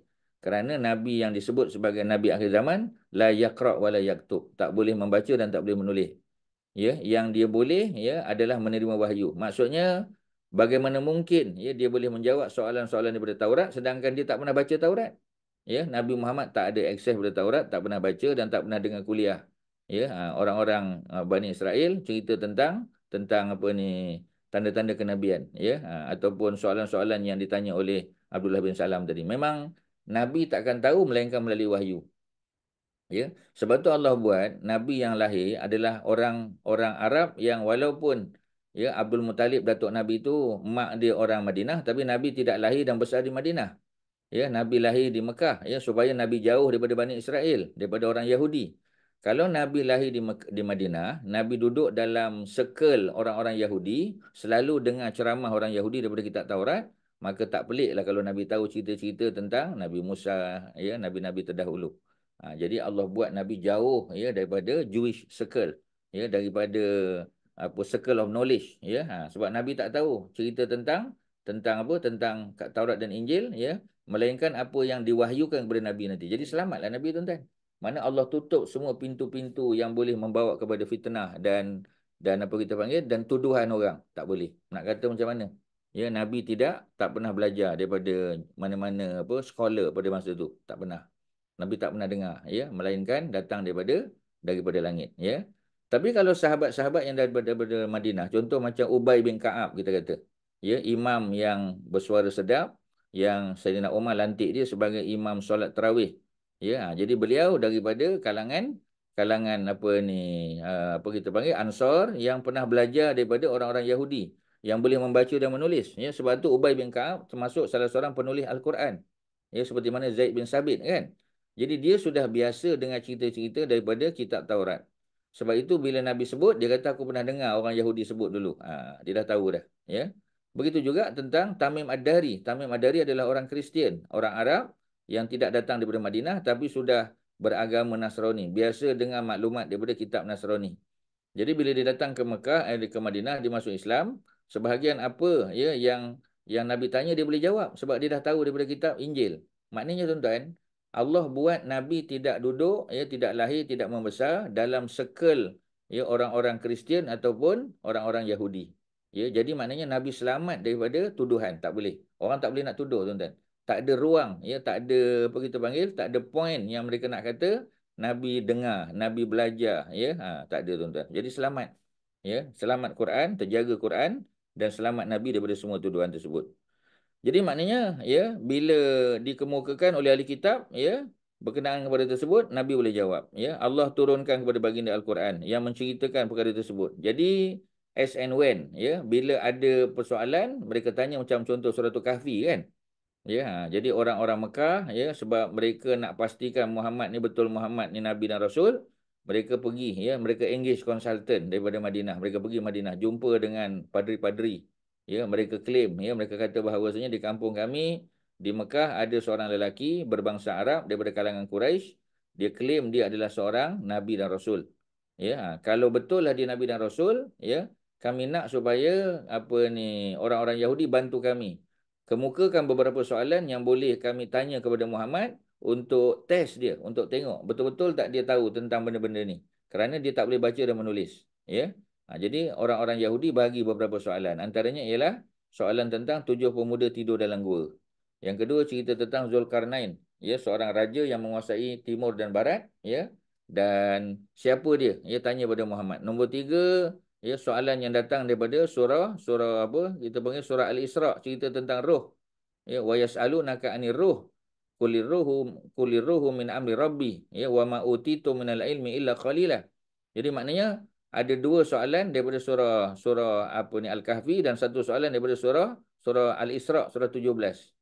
S1: Kerana Nabi yang disebut sebagai Nabi akhir zaman la yaqra wa la yaktub, tak boleh membaca dan tak boleh menulis. Ya, yang dia boleh ya adalah menerima wahyu. Maksudnya bagaimana mungkin ya dia boleh menjawab soalan-soalan daripada Taurat sedangkan dia tak pernah baca Taurat? ya Nabi Muhammad tak ada akses kepada Taurat tak pernah baca dan tak pernah dengar kuliah ya ha, orang-orang ha, Bani Israel cerita tentang tentang apa ni tanda-tanda kenabian ya. Ha, ataupun soalan-soalan yang ditanya oleh Abdullah bin Salam tadi. Memang Nabi takkan tahu melainkan melalui wahyu ya. Sebab tu Allah buat Nabi yang lahir adalah orang orang Arab yang walaupun ya Abdul Muttalib datuk Nabi itu mak dia orang Madinah tapi Nabi tidak lahir dan besar di Madinah ya. Nabi lahir di Mekah ya supaya Nabi jauh daripada Bani Israel daripada orang Yahudi kalau Nabi lahir di di Madinah Nabi duduk dalam circle orang-orang Yahudi selalu dengar ceramah orang Yahudi daripada kitab Taurat maka tak peliklah kalau Nabi tahu cerita-cerita tentang Nabi Musa ya nabi-nabi terdahulu ha, jadi Allah buat Nabi jauh ya daripada Jewish circle ya daripada apa circle of knowledge ya ha, sebab Nabi tak tahu cerita tentang tentang apa tentang Taurat dan Injil ya melainkan apa yang diwahyukan kepada Nabi nanti. Jadi selamatlah Nabi tuan-tuan. Mana Allah tutup semua pintu-pintu yang boleh membawa kepada fitnah dan dan apa kita panggil dan tuduhan orang. Tak boleh. Nak kata macam mana? Ya Nabi tidak tak pernah belajar daripada mana-mana apa scholar pada masa itu. Tak pernah. Nabi tak pernah dengar ya melainkan datang daripada daripada langit ya. Tapi kalau sahabat-sahabat yang daripada, daripada Madinah, contoh macam Ubay bin Ka'ab kita kata. Ya, imam yang bersuara sedap, yang Sayyidina Umar lantik dia sebagai imam solat tarawih. Ya, jadi beliau daripada kalangan kalangan apa ni uh, apa kita panggil ansor yang pernah belajar daripada orang-orang Yahudi yang boleh membaca dan menulis. Ya, sebab tu Ubay bin Ka'ab termasuk salah seorang penulis Al-Quran. Ya, seperti mana Zaid bin Sabit kan. Jadi dia sudah biasa dengan cerita-cerita daripada kitab Taurat. Sebab itu bila Nabi sebut, dia kata aku pernah dengar orang Yahudi sebut dulu. Ha, dia dah tahu dah. Ya. Begitu juga tentang Tamim Ad-Dari. Tamim Ad-Dari adalah orang Kristian, orang Arab yang tidak datang daripada Madinah tapi sudah beragama Nasrani. Biasa dengan maklumat daripada kitab Nasrani. Jadi bila dia datang ke Mekah, eh, ke Madinah, dia masuk Islam, sebahagian apa ya yang yang Nabi tanya dia boleh jawab sebab dia dah tahu daripada kitab Injil. Maknanya tuan-tuan, Allah buat Nabi tidak duduk, ya tidak lahir, tidak membesar dalam circle ya orang-orang Kristian ataupun orang-orang Yahudi. Ya, jadi maknanya Nabi selamat daripada tuduhan. Tak boleh. Orang tak boleh nak tuduh, tuan-tuan. Tak ada ruang. Ya, tak ada, apa kita panggil, tak ada point yang mereka nak kata, Nabi dengar, Nabi belajar. Ya, ha, tak ada, tuan-tuan. Jadi selamat. Ya, selamat Quran, terjaga Quran dan selamat Nabi daripada semua tuduhan tersebut. Jadi maknanya, ya, bila dikemukakan oleh ahli kitab, ya, berkenaan kepada tersebut, Nabi boleh jawab. Ya, Allah turunkan kepada baginda Al-Quran yang menceritakan perkara tersebut. Jadi, as and when ya bila ada persoalan mereka tanya macam contoh surah kahfi kan ya jadi orang-orang Mekah ya sebab mereka nak pastikan Muhammad ni betul Muhammad ni nabi dan rasul mereka pergi ya mereka engage consultant daripada Madinah. Mereka pergi Madinah jumpa dengan padri-padri ya mereka claim ya mereka kata bahawasanya di kampung kami di Mekah ada seorang lelaki berbangsa Arab daripada kalangan Quraisy. Dia claim dia adalah seorang nabi dan rasul ya. Kalau betul lah dia nabi dan rasul ya kami nak supaya apa ni orang-orang Yahudi bantu kami kemukakan beberapa soalan yang boleh kami tanya kepada Muhammad untuk test dia untuk tengok betul-betul tak dia tahu tentang benda-benda ni kerana dia tak boleh baca dan menulis ya Ha, jadi orang-orang Yahudi bagi beberapa soalan. Antaranya ialah soalan tentang tujuh pemuda tidur dalam gua. Yang kedua cerita tentang Zulkarnain, ya seorang raja yang menguasai timur dan barat, ya. Dan siapa dia? Ia tanya pada Muhammad. Nombor tiga, ya soalan yang datang daripada surah surah apa? Kita panggil surah Al-Isra, cerita tentang roh. Ya, wa yas'alunaka 'anir ruh. Qulir ruhu qulir ruhu min amri rabbi, ya wa ma utitu minal ilmi illa qalila. Jadi maknanya ada dua soalan daripada surah surah apa ni Al-Kahfi dan satu soalan daripada surah surah Al-Isra surah 17.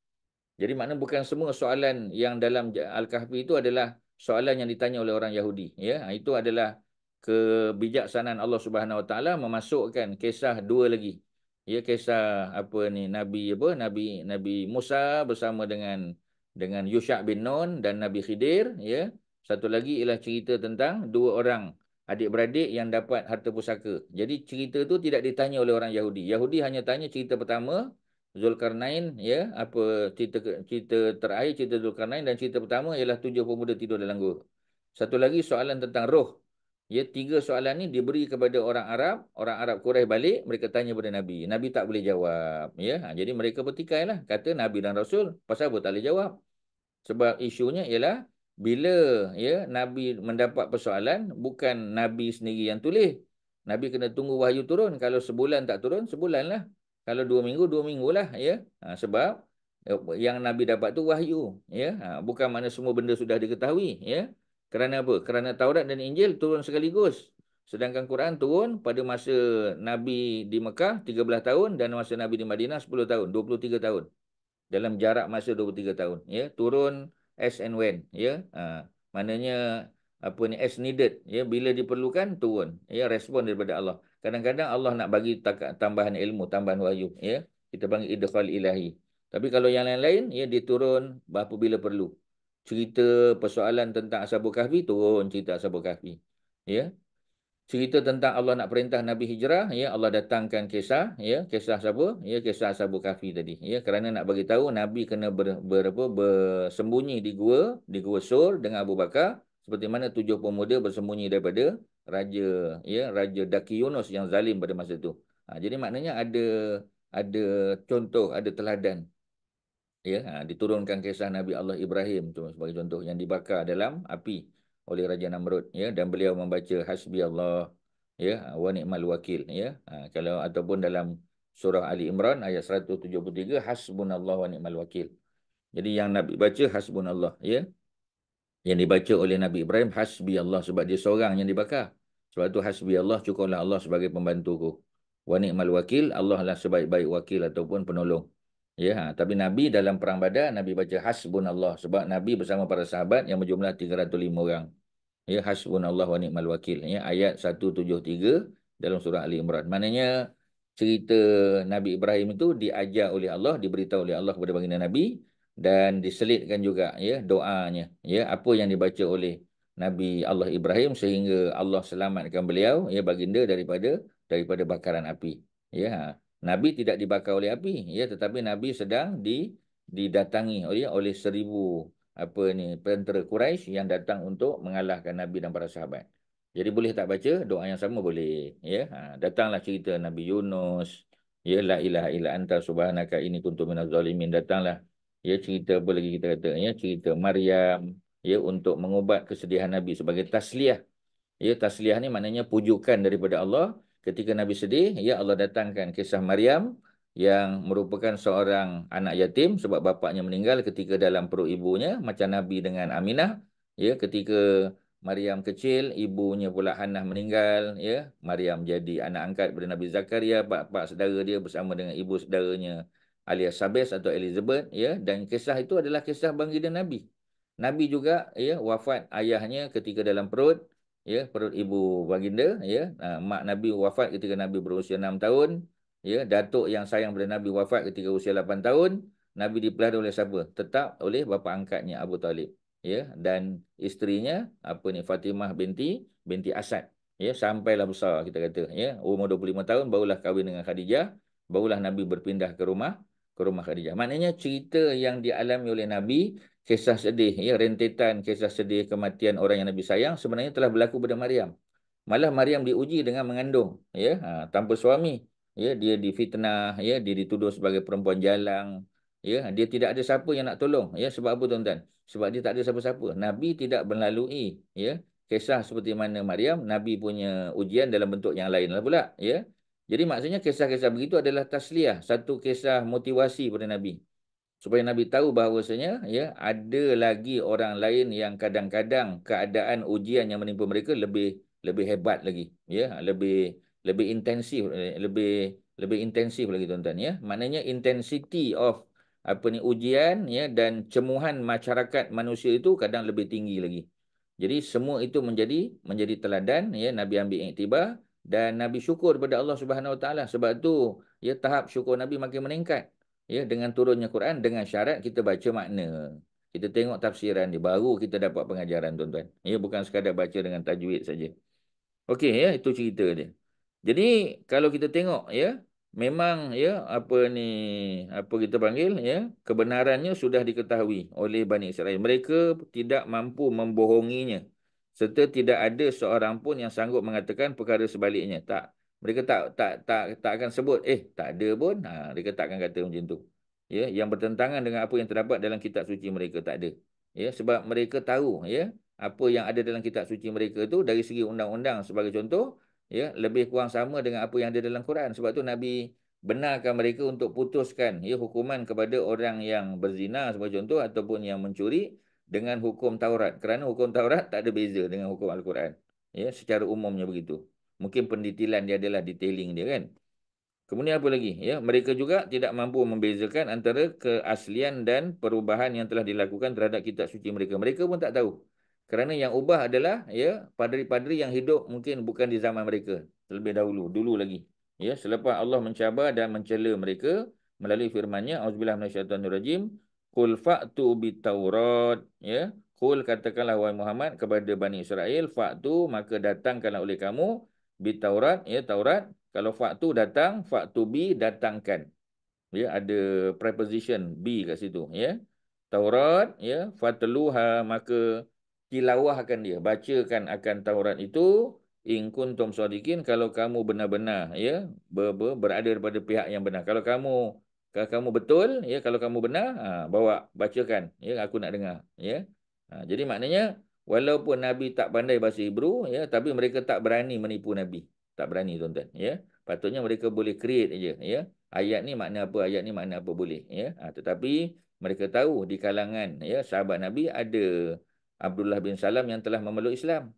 S1: Jadi maknanya bukan semua soalan yang dalam Al-Kahfi itu adalah soalan yang ditanya oleh orang Yahudi, ya. Itu adalah kebijaksanaan Allah Subhanahu Wa Taala memasukkan kisah dua lagi. Ya kisah apa ni Nabi apa Nabi Nabi Musa bersama dengan dengan Yusha bin Nun dan Nabi Khidir, ya. Satu lagi ialah cerita tentang dua orang adik-beradik yang dapat harta pusaka. Jadi cerita tu tidak ditanya oleh orang Yahudi. Yahudi hanya tanya cerita pertama Zulkarnain ya, apa cerita cerita terakhir cerita Zulkarnain dan cerita pertama ialah tujuh pemuda tidur dalam gua. Satu lagi soalan tentang roh. Ya, tiga soalan ni diberi kepada orang Arab, orang Arab Quraisy balik, mereka tanya kepada Nabi. Nabi tak boleh jawab, ya. Ha, jadi mereka bertikailah, kata Nabi dan Rasul, pasal apa tak boleh jawab? Sebab isunya ialah bila ya nabi mendapat persoalan bukan nabi sendiri yang tulis. Nabi kena tunggu wahyu turun. Kalau sebulan tak turun sebulanlah. Kalau dua minggu dua minggulah ya. Ha, sebab eh, yang nabi dapat tu wahyu ya. Ha, bukan mana semua benda sudah diketahui ya kerana apa? Kerana Taurat dan Injil turun sekaligus sedangkan Quran turun pada masa nabi di Mekah 13 tahun dan masa nabi di Madinah 10 tahun 23 tahun. Dalam jarak masa 23 tahun. Ya turun as and when. Ya ha, maknanya apa ni as needed. Ya bila diperlukan turun. Ya respon daripada Allah. Kadang-kadang Allah nak bagi tambahan ilmu tambahan wahyu. Ya kita panggil idkhal ilahi. Tapi kalau yang lain-lain ya diturun berapa bila perlu cerita persoalan tentang ashabul kahfi turun cerita ashabul kahfi ya. Cerita tentang Allah nak perintah Nabi hijrah ya Allah datangkan kisah ya kisah siapa? Ya kisah Ashabul Kahfi tadi ya. Kerana nak bagi tahu Nabi kena ber, ber, apa, bersembunyi di gua di gua Sur dengan Abu Bakar seperti mana tujuh pemuda bersembunyi daripada raja ya raja Daki Yunus yang zalim pada masa itu. Ha, jadi maknanya ada ada contoh ada teladan ya ha, diturunkan kisah Nabi Allah Ibrahim. Tu sebagai contoh yang dibakar dalam api oleh Raja Namrud ya dan beliau membaca hasbi Allah ya wa ni'mal wakil ya ha, kalau ataupun dalam surah Ali Imran ayat 173 hasbunallahu wa ni'mal wakil. Jadi yang Nabi baca hasbunallah ya. Yang dibaca oleh Nabi Ibrahim hasbi Allah sebab dia seorang yang dibakar. Sebab tu hasbi Allah cukuplah Allah sebagai pembantuku. Wa ni'mal wakil Allah lah sebaik-baik wakil ataupun penolong Ya, ha, tapi Nabi dalam perang Badar Nabi baca hasbunallah sebab Nabi bersama para sahabat yang berjumlah 305 orang. Ya, hasbunallah wa ni'mal wakil. Ya, ayat 173 dalam surah Ali Imran. Maknanya cerita Nabi Ibrahim itu diajar oleh Allah, diberitahu oleh Allah kepada baginda Nabi dan diselitkan juga ya doanya. Ya, apa yang dibaca oleh Nabi Allah Ibrahim sehingga Allah selamatkan beliau ya baginda daripada daripada bakaran api. Ya, ha. Nabi tidak dibakar oleh api, ya, tetapi Nabi sedang di, didatangi oleh oleh seribu apa ni tentera Quraisy yang datang untuk mengalahkan Nabi dan para sahabat. Jadi boleh tak baca doa yang sama boleh, ya. Ha, datanglah cerita Nabi Yunus, ya la ilaha illa anta subhanaka inni kuntu minaz zalimin datanglah. Ya cerita apa lagi kita kata, ya cerita Maryam, ya untuk mengubat kesedihan Nabi sebagai tasliah. Ya tasliah ni maknanya pujukan daripada Allah ketika Nabi sedih, ya Allah datangkan kisah Maryam yang merupakan seorang anak yatim sebab bapaknya meninggal ketika dalam perut ibunya macam Nabi dengan Aminah ya. Ketika Maryam kecil ibunya pula Hannah meninggal ya. Maryam jadi anak angkat daripada Nabi Zakaria bapa saudara dia bersama dengan ibu saudaranya alias Sabes atau Elizabeth ya. Dan kisah itu adalah kisah baginda Nabi. Nabi juga ya wafat ayahnya ketika dalam perut ya perut ibu baginda ya. Uh, mak nabi wafat ketika nabi berusia 6 tahun ya. Datuk yang sayang pada nabi wafat ketika usia 8 tahun nabi dipelihara oleh siapa? Tetap oleh bapa angkatnya Abu Talib ya. Dan isterinya apa ni Fatimah binti binti Asad ya. Sampailah besar kita kata ya. Umur 25 tahun barulah kahwin dengan Khadijah barulah nabi berpindah ke rumah ke rumah Khadijah. Maknanya cerita yang dialami oleh nabi kisah sedih, ya rentetan kisah sedih kematian orang yang Nabi sayang sebenarnya telah berlaku pada Maryam. malah Maryam diuji dengan mengandung ya ha, tanpa suami. Ya dia difitnah ya dia dituduh sebagai perempuan jalang ya dia tidak ada siapa yang nak tolong ya. Sebab apa tuan-tuan? Sebab dia tak ada siapa-siapa. Nabi tidak melalui ya kisah seperti mana Maryam nabi punya ujian dalam bentuk yang lain lah pula ya jadi maksudnya kisah-kisah begitu adalah tasliah satu kisah motivasi pada nabi. Supaya nabi tahu bahawasanya ya ada lagi orang lain yang kadang-kadang keadaan ujian yang menimpa mereka lebih lebih hebat lagi ya. Lebih lebih intensif lebih lebih intensif lagi tuan-tuan ya. Maknanya intensity of apa ni ujian ya dan cemuhan masyarakat manusia itu kadang lebih tinggi lagi. Jadi semua itu menjadi menjadi teladan ya. Nabi ambil iktibar dan nabi syukur kepada Allah Subhanahu Wa Taala. Sebab tu ya tahap syukur nabi makin meningkat. Ya dengan turunnya Quran dengan syarat kita baca makna. Kita tengok tafsiran dia baru kita dapat pengajaran tuan-tuan. Ya bukan sekadar baca dengan tajwid saja. Okey ya itu cerita dia. Jadi kalau kita tengok ya memang ya apa ni apa kita panggil ya kebenarannya sudah diketahui oleh Bani Israel. Mereka tidak mampu membohonginya serta tidak ada seorang pun yang sanggup mengatakan perkara sebaliknya. Tak mereka tak tak tak tak akan sebut eh tak ada pun. Ha mereka tak akan kata macam tu. Ya yang bertentangan dengan apa yang terdapat dalam kitab suci mereka tak ada. Ya sebab mereka tahu ya apa yang ada dalam kitab suci mereka tu dari segi undang-undang sebagai contoh ya lebih kurang sama dengan apa yang ada dalam Quran. Sebab tu nabi benarkan mereka untuk putuskan ya hukuman kepada orang yang berzina sebagai contoh ataupun yang mencuri dengan hukum Taurat. Kerana hukum Taurat tak ada beza dengan hukum Al-Quran. Ya secara umumnya begitu. Mungkin pendetilan dia adalah detailing dia kan? Kemudian apa lagi? Ya mereka juga tidak mampu membezakan antara keaslian dan perubahan yang telah dilakukan terhadap kitab suci mereka. Mereka pun tak tahu. Kerana yang ubah adalah ya padri-padri yang hidup mungkin bukan di zaman mereka. Terlebih dahulu dulu lagi. Ya selepas Allah mencabar dan mencela mereka melalui firman-Nya auzubillahi minasyaitonirrajim qul fa'tu bitaurat ya. Qul katakanlah wahai Muhammad kepada Bani Israel fa'tu maka datangkanlah oleh kamu bitaurat ya Taurat. Kalau fa'tu datang fa'tu bi datangkan. Ya ada preposition bi kat situ ya. Taurat ya fatluha maka tilawahkan dia. Bacakan akan Taurat itu in kuntum sadiqin kalau kamu benar-benar ya ber, ber, berada pada pihak yang benar. Kalau kamu kalau kamu betul ya kalau kamu benar ha, bawa bacakan ya aku nak dengar ya. Ha, jadi maknanya walaupun nabi tak pandai bahasa Hebrew ya tapi mereka tak berani menipu nabi. Tak berani tuan-tuan ya. Patutnya mereka boleh create aja ya. Ayat ni makna apa ayat ni makna apa boleh ya. Ha, tetapi mereka tahu di kalangan ya sahabat nabi ada Abdullah bin Salam yang telah memeluk Islam.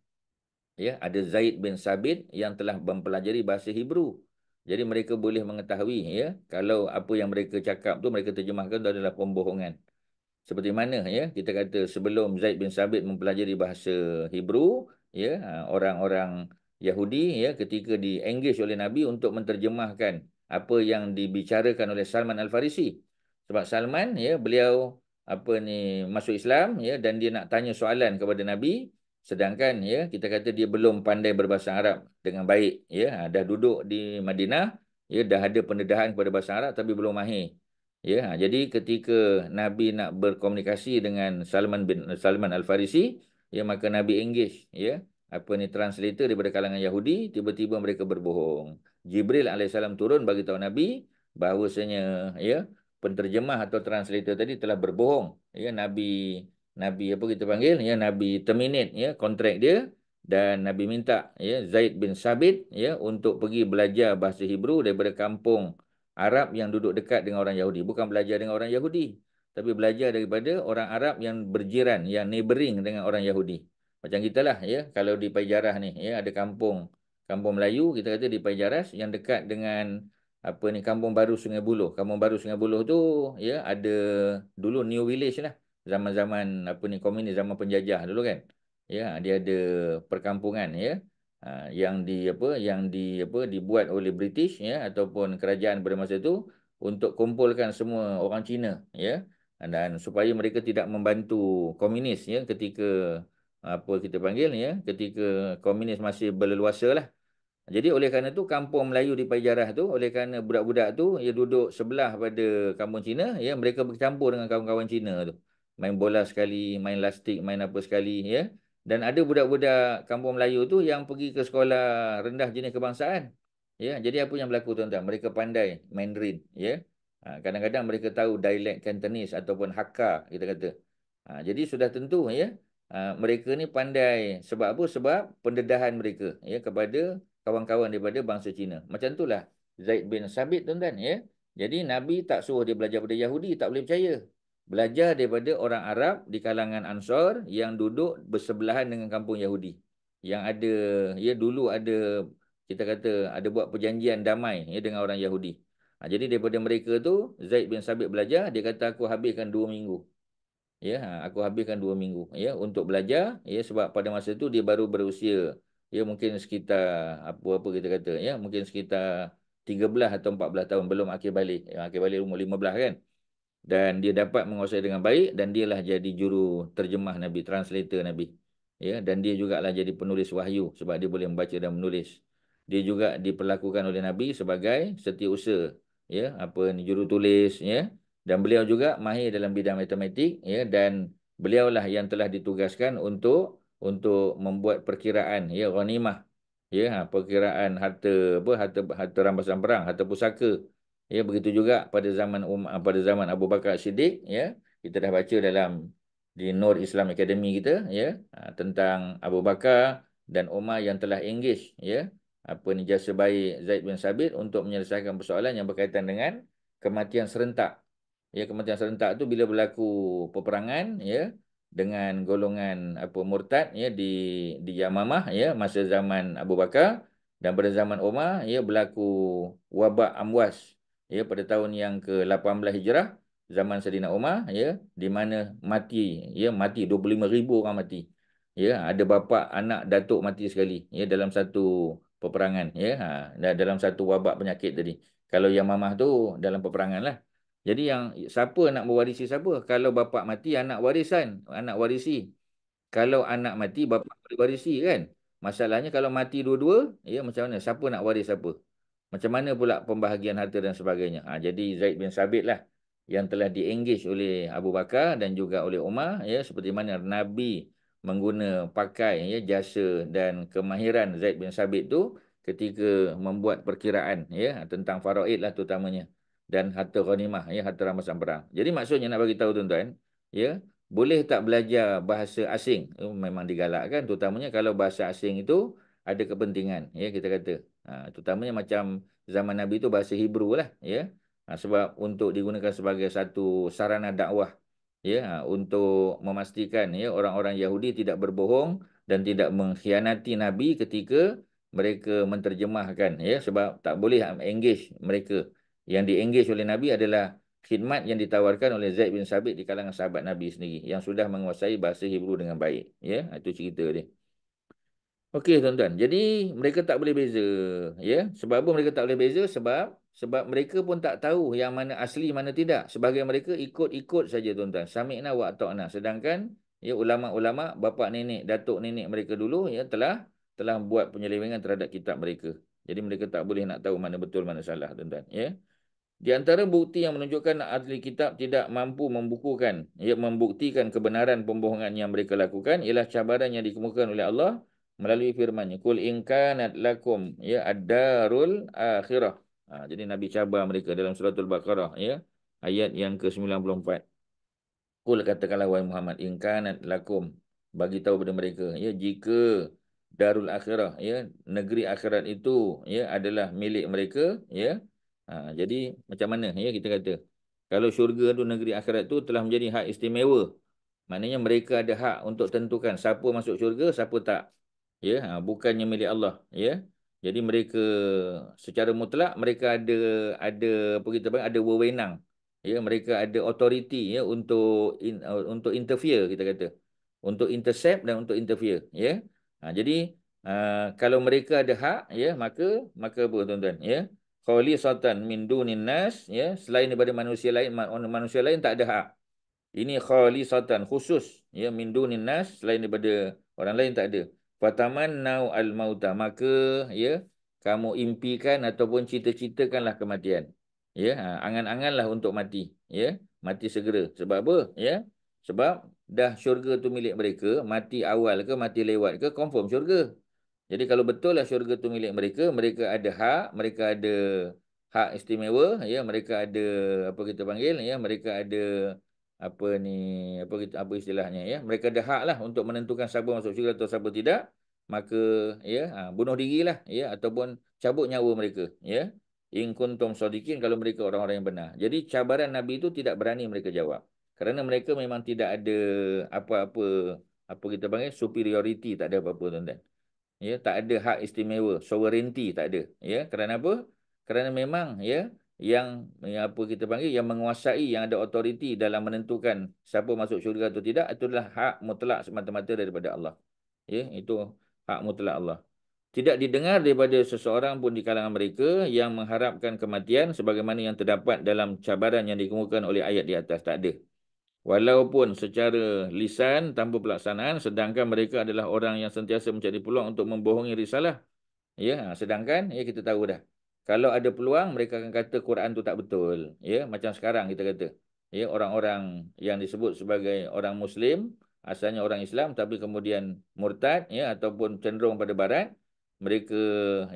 S1: Ya, ada Zaid bin Sabit yang telah mempelajari bahasa Hebrew. Jadi mereka boleh mengetahui ya, kalau apa yang mereka cakap tu mereka terjemahkan itu adalah pembohongan. Seperti mana ya, kita kata sebelum Zaid bin Sabit mempelajari bahasa Hebrew, ya, orang-orang Yahudi ya ketika di-engage oleh Nabi untuk menterjemahkan apa yang dibicarakan oleh Salman Al-Farisi. Sebab Salman ya, beliau apa ni masuk Islam ya dan dia nak tanya soalan kepada Nabi sedangkan ya kita kata dia belum pandai berbahasa Arab dengan baik ya. Ha, dah duduk di Madinah ya dah ada pendedahan kepada bahasa Arab tapi belum mahir ya. Ha, jadi ketika Nabi nak berkomunikasi dengan Salman bin Salman Al-Farisi ya maka Nabi engage ya apa ni translator daripada kalangan Yahudi tiba-tiba mereka berbohong. Jibril alaihissalam turun bagi tahu Nabi bahawasanya ya penterjemah atau translator tadi telah berbohong ya. Nabi nabi apa kita panggil ya nabi terminate ya kontrak dia dan nabi minta ya Zaid bin Sabit ya untuk pergi belajar bahasa Hebrew daripada kampung Arab yang duduk dekat dengan orang Yahudi bukan belajar dengan orang Yahudi tapi belajar daripada orang Arab yang berjiran yang neighboring dengan orang Yahudi macam kita lah ya kalau di Paijarah ni ya ada kampung kampung Melayu kita kata di Paijaras yang dekat dengan apa ni kampung baru Sungai Buloh. Kampung baru Sungai Buloh tu ya ada dulu New Village lah. Zaman-zaman apa ni komunis zaman penjajah dulu kan. Ya, dia ada perkampungan ya. Ha, yang di apa yang di apa dibuat oleh British ya ataupun kerajaan pada masa itu untuk kumpulkan semua orang Cina ya dan supaya mereka tidak membantu komunis ya ketika apa kita panggil ya ketika komunis masih berleluasa lah jadi oleh kerana tu kampung Melayu di Pajarah tu oleh kerana budak-budak tu ia duduk sebelah pada kampung Cina ya mereka bercampur dengan kawan-kawan Cina tu. Main bola sekali, main lastik, main apa sekali ya. Dan ada budak-budak kampung Melayu tu yang pergi ke sekolah rendah jenis kebangsaan. Ya, jadi apa yang berlaku tuan-tuan? Mereka pandai Mandarin, ya. Ha, kadang-kadang mereka tahu dialek Cantonese ataupun Hakka kita kata. Ha, jadi sudah tentu ya, ha, mereka ni pandai sebab apa? Sebab pendedahan mereka ya kepada kawan-kawan daripada bangsa Cina. Macam itulah Zaid bin Sabit tuan-tuan ya. Jadi Nabi tak suruh dia belajar pada Yahudi, tak boleh percaya belajar daripada orang Arab di kalangan Ansar yang duduk bersebelahan dengan kampung Yahudi. Yang ada, ya dulu ada, kita kata ada buat perjanjian damai ya, dengan orang Yahudi. Ha, jadi daripada mereka tu, Zaid bin Sabit belajar, dia kata aku habiskan dua minggu. Ya, ha, aku habiskan dua minggu ya untuk belajar ya sebab pada masa itu dia baru berusia ya mungkin sekitar apa-apa kita kata ya mungkin sekitar 13 atau 14 tahun belum akhir balik. Ya, akhir balik umur 15 kan dan dia dapat menguasai dengan baik dan dialah jadi juru terjemah Nabi, translator Nabi. Ya, dan dia juga lah jadi penulis wahyu sebab dia boleh membaca dan menulis. Dia juga diperlakukan oleh Nabi sebagai setiausaha, ya, apa ni juru tulis, ya. Dan beliau juga mahir dalam bidang matematik, ya, dan beliaulah yang telah ditugaskan untuk untuk membuat perkiraan, ya, ghanimah, ya, ha, perkiraan harta apa harta harta rampasan perang, harta pusaka Ya begitu juga pada zaman um, pada zaman Abu Bakar Siddiq ya kita dah baca dalam di Nur Islam Academy kita ya ha, tentang Abu Bakar dan Umar yang telah engage ya apa ni jasa baik Zaid bin Sabit untuk menyelesaikan persoalan yang berkaitan dengan kematian serentak. Ya kematian serentak tu bila berlaku peperangan ya dengan golongan apa murtad ya di di Yamamah ya masa zaman Abu Bakar dan pada zaman Umar ya berlaku wabak amwas ya pada tahun yang ke-18 Hijrah zaman Saidina Umar ya di mana mati ya mati 25,000 orang mati. Ya ada bapa anak datuk mati sekali ya dalam satu peperangan ya ha, dalam satu wabak penyakit tadi. Kalau yang mamah tu dalam peperangan lah. Jadi yang siapa nak mewarisi siapa? Kalau bapa mati anak warisan, anak warisi. Kalau anak mati bapa boleh warisi kan? Masalahnya kalau mati dua-dua, ya macam mana? Siapa nak waris siapa? Macam mana pula pembahagian harta dan sebagainya. Ha, jadi Zaid bin Sabit lah yang telah di-engage oleh Abu Bakar dan juga oleh Umar. Ya, seperti mana Nabi mengguna pakai ya, jasa dan kemahiran Zaid bin Sabit tu ketika membuat perkiraan ya, tentang faraid lah terutamanya. Dan harta ghanimah, ya, harta rampasan perang. Jadi maksudnya nak bagi tahu tuan-tuan, ya, boleh tak belajar bahasa asing? Memang digalakkan terutamanya kalau bahasa asing itu ada kepentingan. Ya, kita kata. Ha, terutamanya macam zaman Nabi itu bahasa Hebrew lah. Ya. Ha, sebab untuk digunakan sebagai satu sarana dakwah. Ya, ha, untuk memastikan ya, orang-orang Yahudi tidak berbohong dan tidak mengkhianati Nabi ketika mereka menterjemahkan. Ya, sebab tak boleh engage mereka. Yang di-engage oleh Nabi adalah khidmat yang ditawarkan oleh Zaid bin Sabit di kalangan sahabat Nabi sendiri. Yang sudah menguasai bahasa Hebrew dengan baik. Ya, itu cerita dia. Okey tuan-tuan. Jadi mereka tak boleh beza, ya. Sebab apa mereka tak boleh beza? Sebab sebab mereka pun tak tahu yang mana asli mana tidak. Sebagai mereka ikut-ikut saja tuan-tuan. Sami'na wa ta'na. Sedangkan ya ulama-ulama, bapa nenek, datuk nenek mereka dulu ya telah telah buat penyelewengan terhadap kitab mereka. Jadi mereka tak boleh nak tahu mana betul mana salah tuan-tuan, ya. Di antara bukti yang menunjukkan ahli kitab tidak mampu membukukan, ya membuktikan kebenaran pembohongan yang mereka lakukan ialah cabaran yang dikemukakan oleh Allah melalui firman-Nya. Kul in kanat lakum ya ad-darul akhirah. Ha, jadi nabi cabar mereka dalam suratul baqarah ya ayat yang ke-94. Kul katakanlah wahai Muhammad in kanat lakum bagi tahu kepada mereka ya jika darul akhirah ya negeri akhirat itu ya adalah milik mereka ya. Ha, jadi macam mana ya kita kata? Kalau syurga tu negeri akhirat tu telah menjadi hak istimewa maknanya mereka ada hak untuk tentukan siapa masuk syurga siapa tak ya ha, bukannya milik Allah ya. Jadi mereka secara mutlak mereka ada ada apa kita panggil ada wewenang. Ya mereka ada authority ya untuk in, uh, untuk interfere kita kata. Untuk intercept dan untuk interfere ya. Ha, jadi uh, kalau mereka ada hak ya maka maka apa tuan-tuan ya? Khali sultan min dunin nas ya. Selain daripada manusia lain manusia lain tak ada hak. Ini khali sultan khusus ya min dunin nas. Selain daripada orang lain tak ada Fataman nau al mauta maka ya kamu impikan ataupun cita-citakanlah kematian. Ya, ha, angan-anganlah untuk mati, ya. Mati segera. Sebab apa? Ya. Sebab dah syurga tu milik mereka, mati awal ke mati lewat ke, confirm syurga. Jadi kalau betul lah syurga tu milik mereka, mereka ada hak, mereka ada hak istimewa, ya, mereka ada apa kita panggil, ya, mereka ada apa ni, apa apa istilahnya, ya, mereka ada hak lah untuk menentukan siapa masuk syurga atau siapa tidak, maka ya ha, bunuh dirilah, ya, ataupun cabut nyawa mereka, ya. In kuntum sadiqin kalau mereka orang-orang yang benar. Jadi cabaran Nabi itu tidak berani mereka jawab. Kerana mereka memang tidak ada apa-apa apa kita panggil superiority, tak ada apa-apa tuan-tuan. Ya, tak ada hak istimewa, sovereignty tak ada. Ya, kerana apa? Kerana memang ya yang, yang apa kita panggil yang menguasai yang ada authority dalam menentukan siapa masuk syurga atau tidak itulah hak mutlak semata-mata daripada Allah. Ya, itu hak mutlak Allah. Tidak didengar daripada seseorang pun di kalangan mereka yang mengharapkan kematian sebagaimana yang terdapat dalam cabaran yang dikemukakan oleh ayat di atas. Tak ada. Walaupun secara lisan tanpa pelaksanaan sedangkan mereka adalah orang yang sentiasa mencari peluang untuk membohongi risalah. Ya, sedangkan ya kita tahu dah. Kalau ada peluang mereka akan kata Quran tu tak betul. Ya, macam sekarang kita kata. Ya, orang-orang yang disebut sebagai orang muslim, asalnya orang Islam tapi kemudian murtad ya ataupun cenderung pada barat, mereka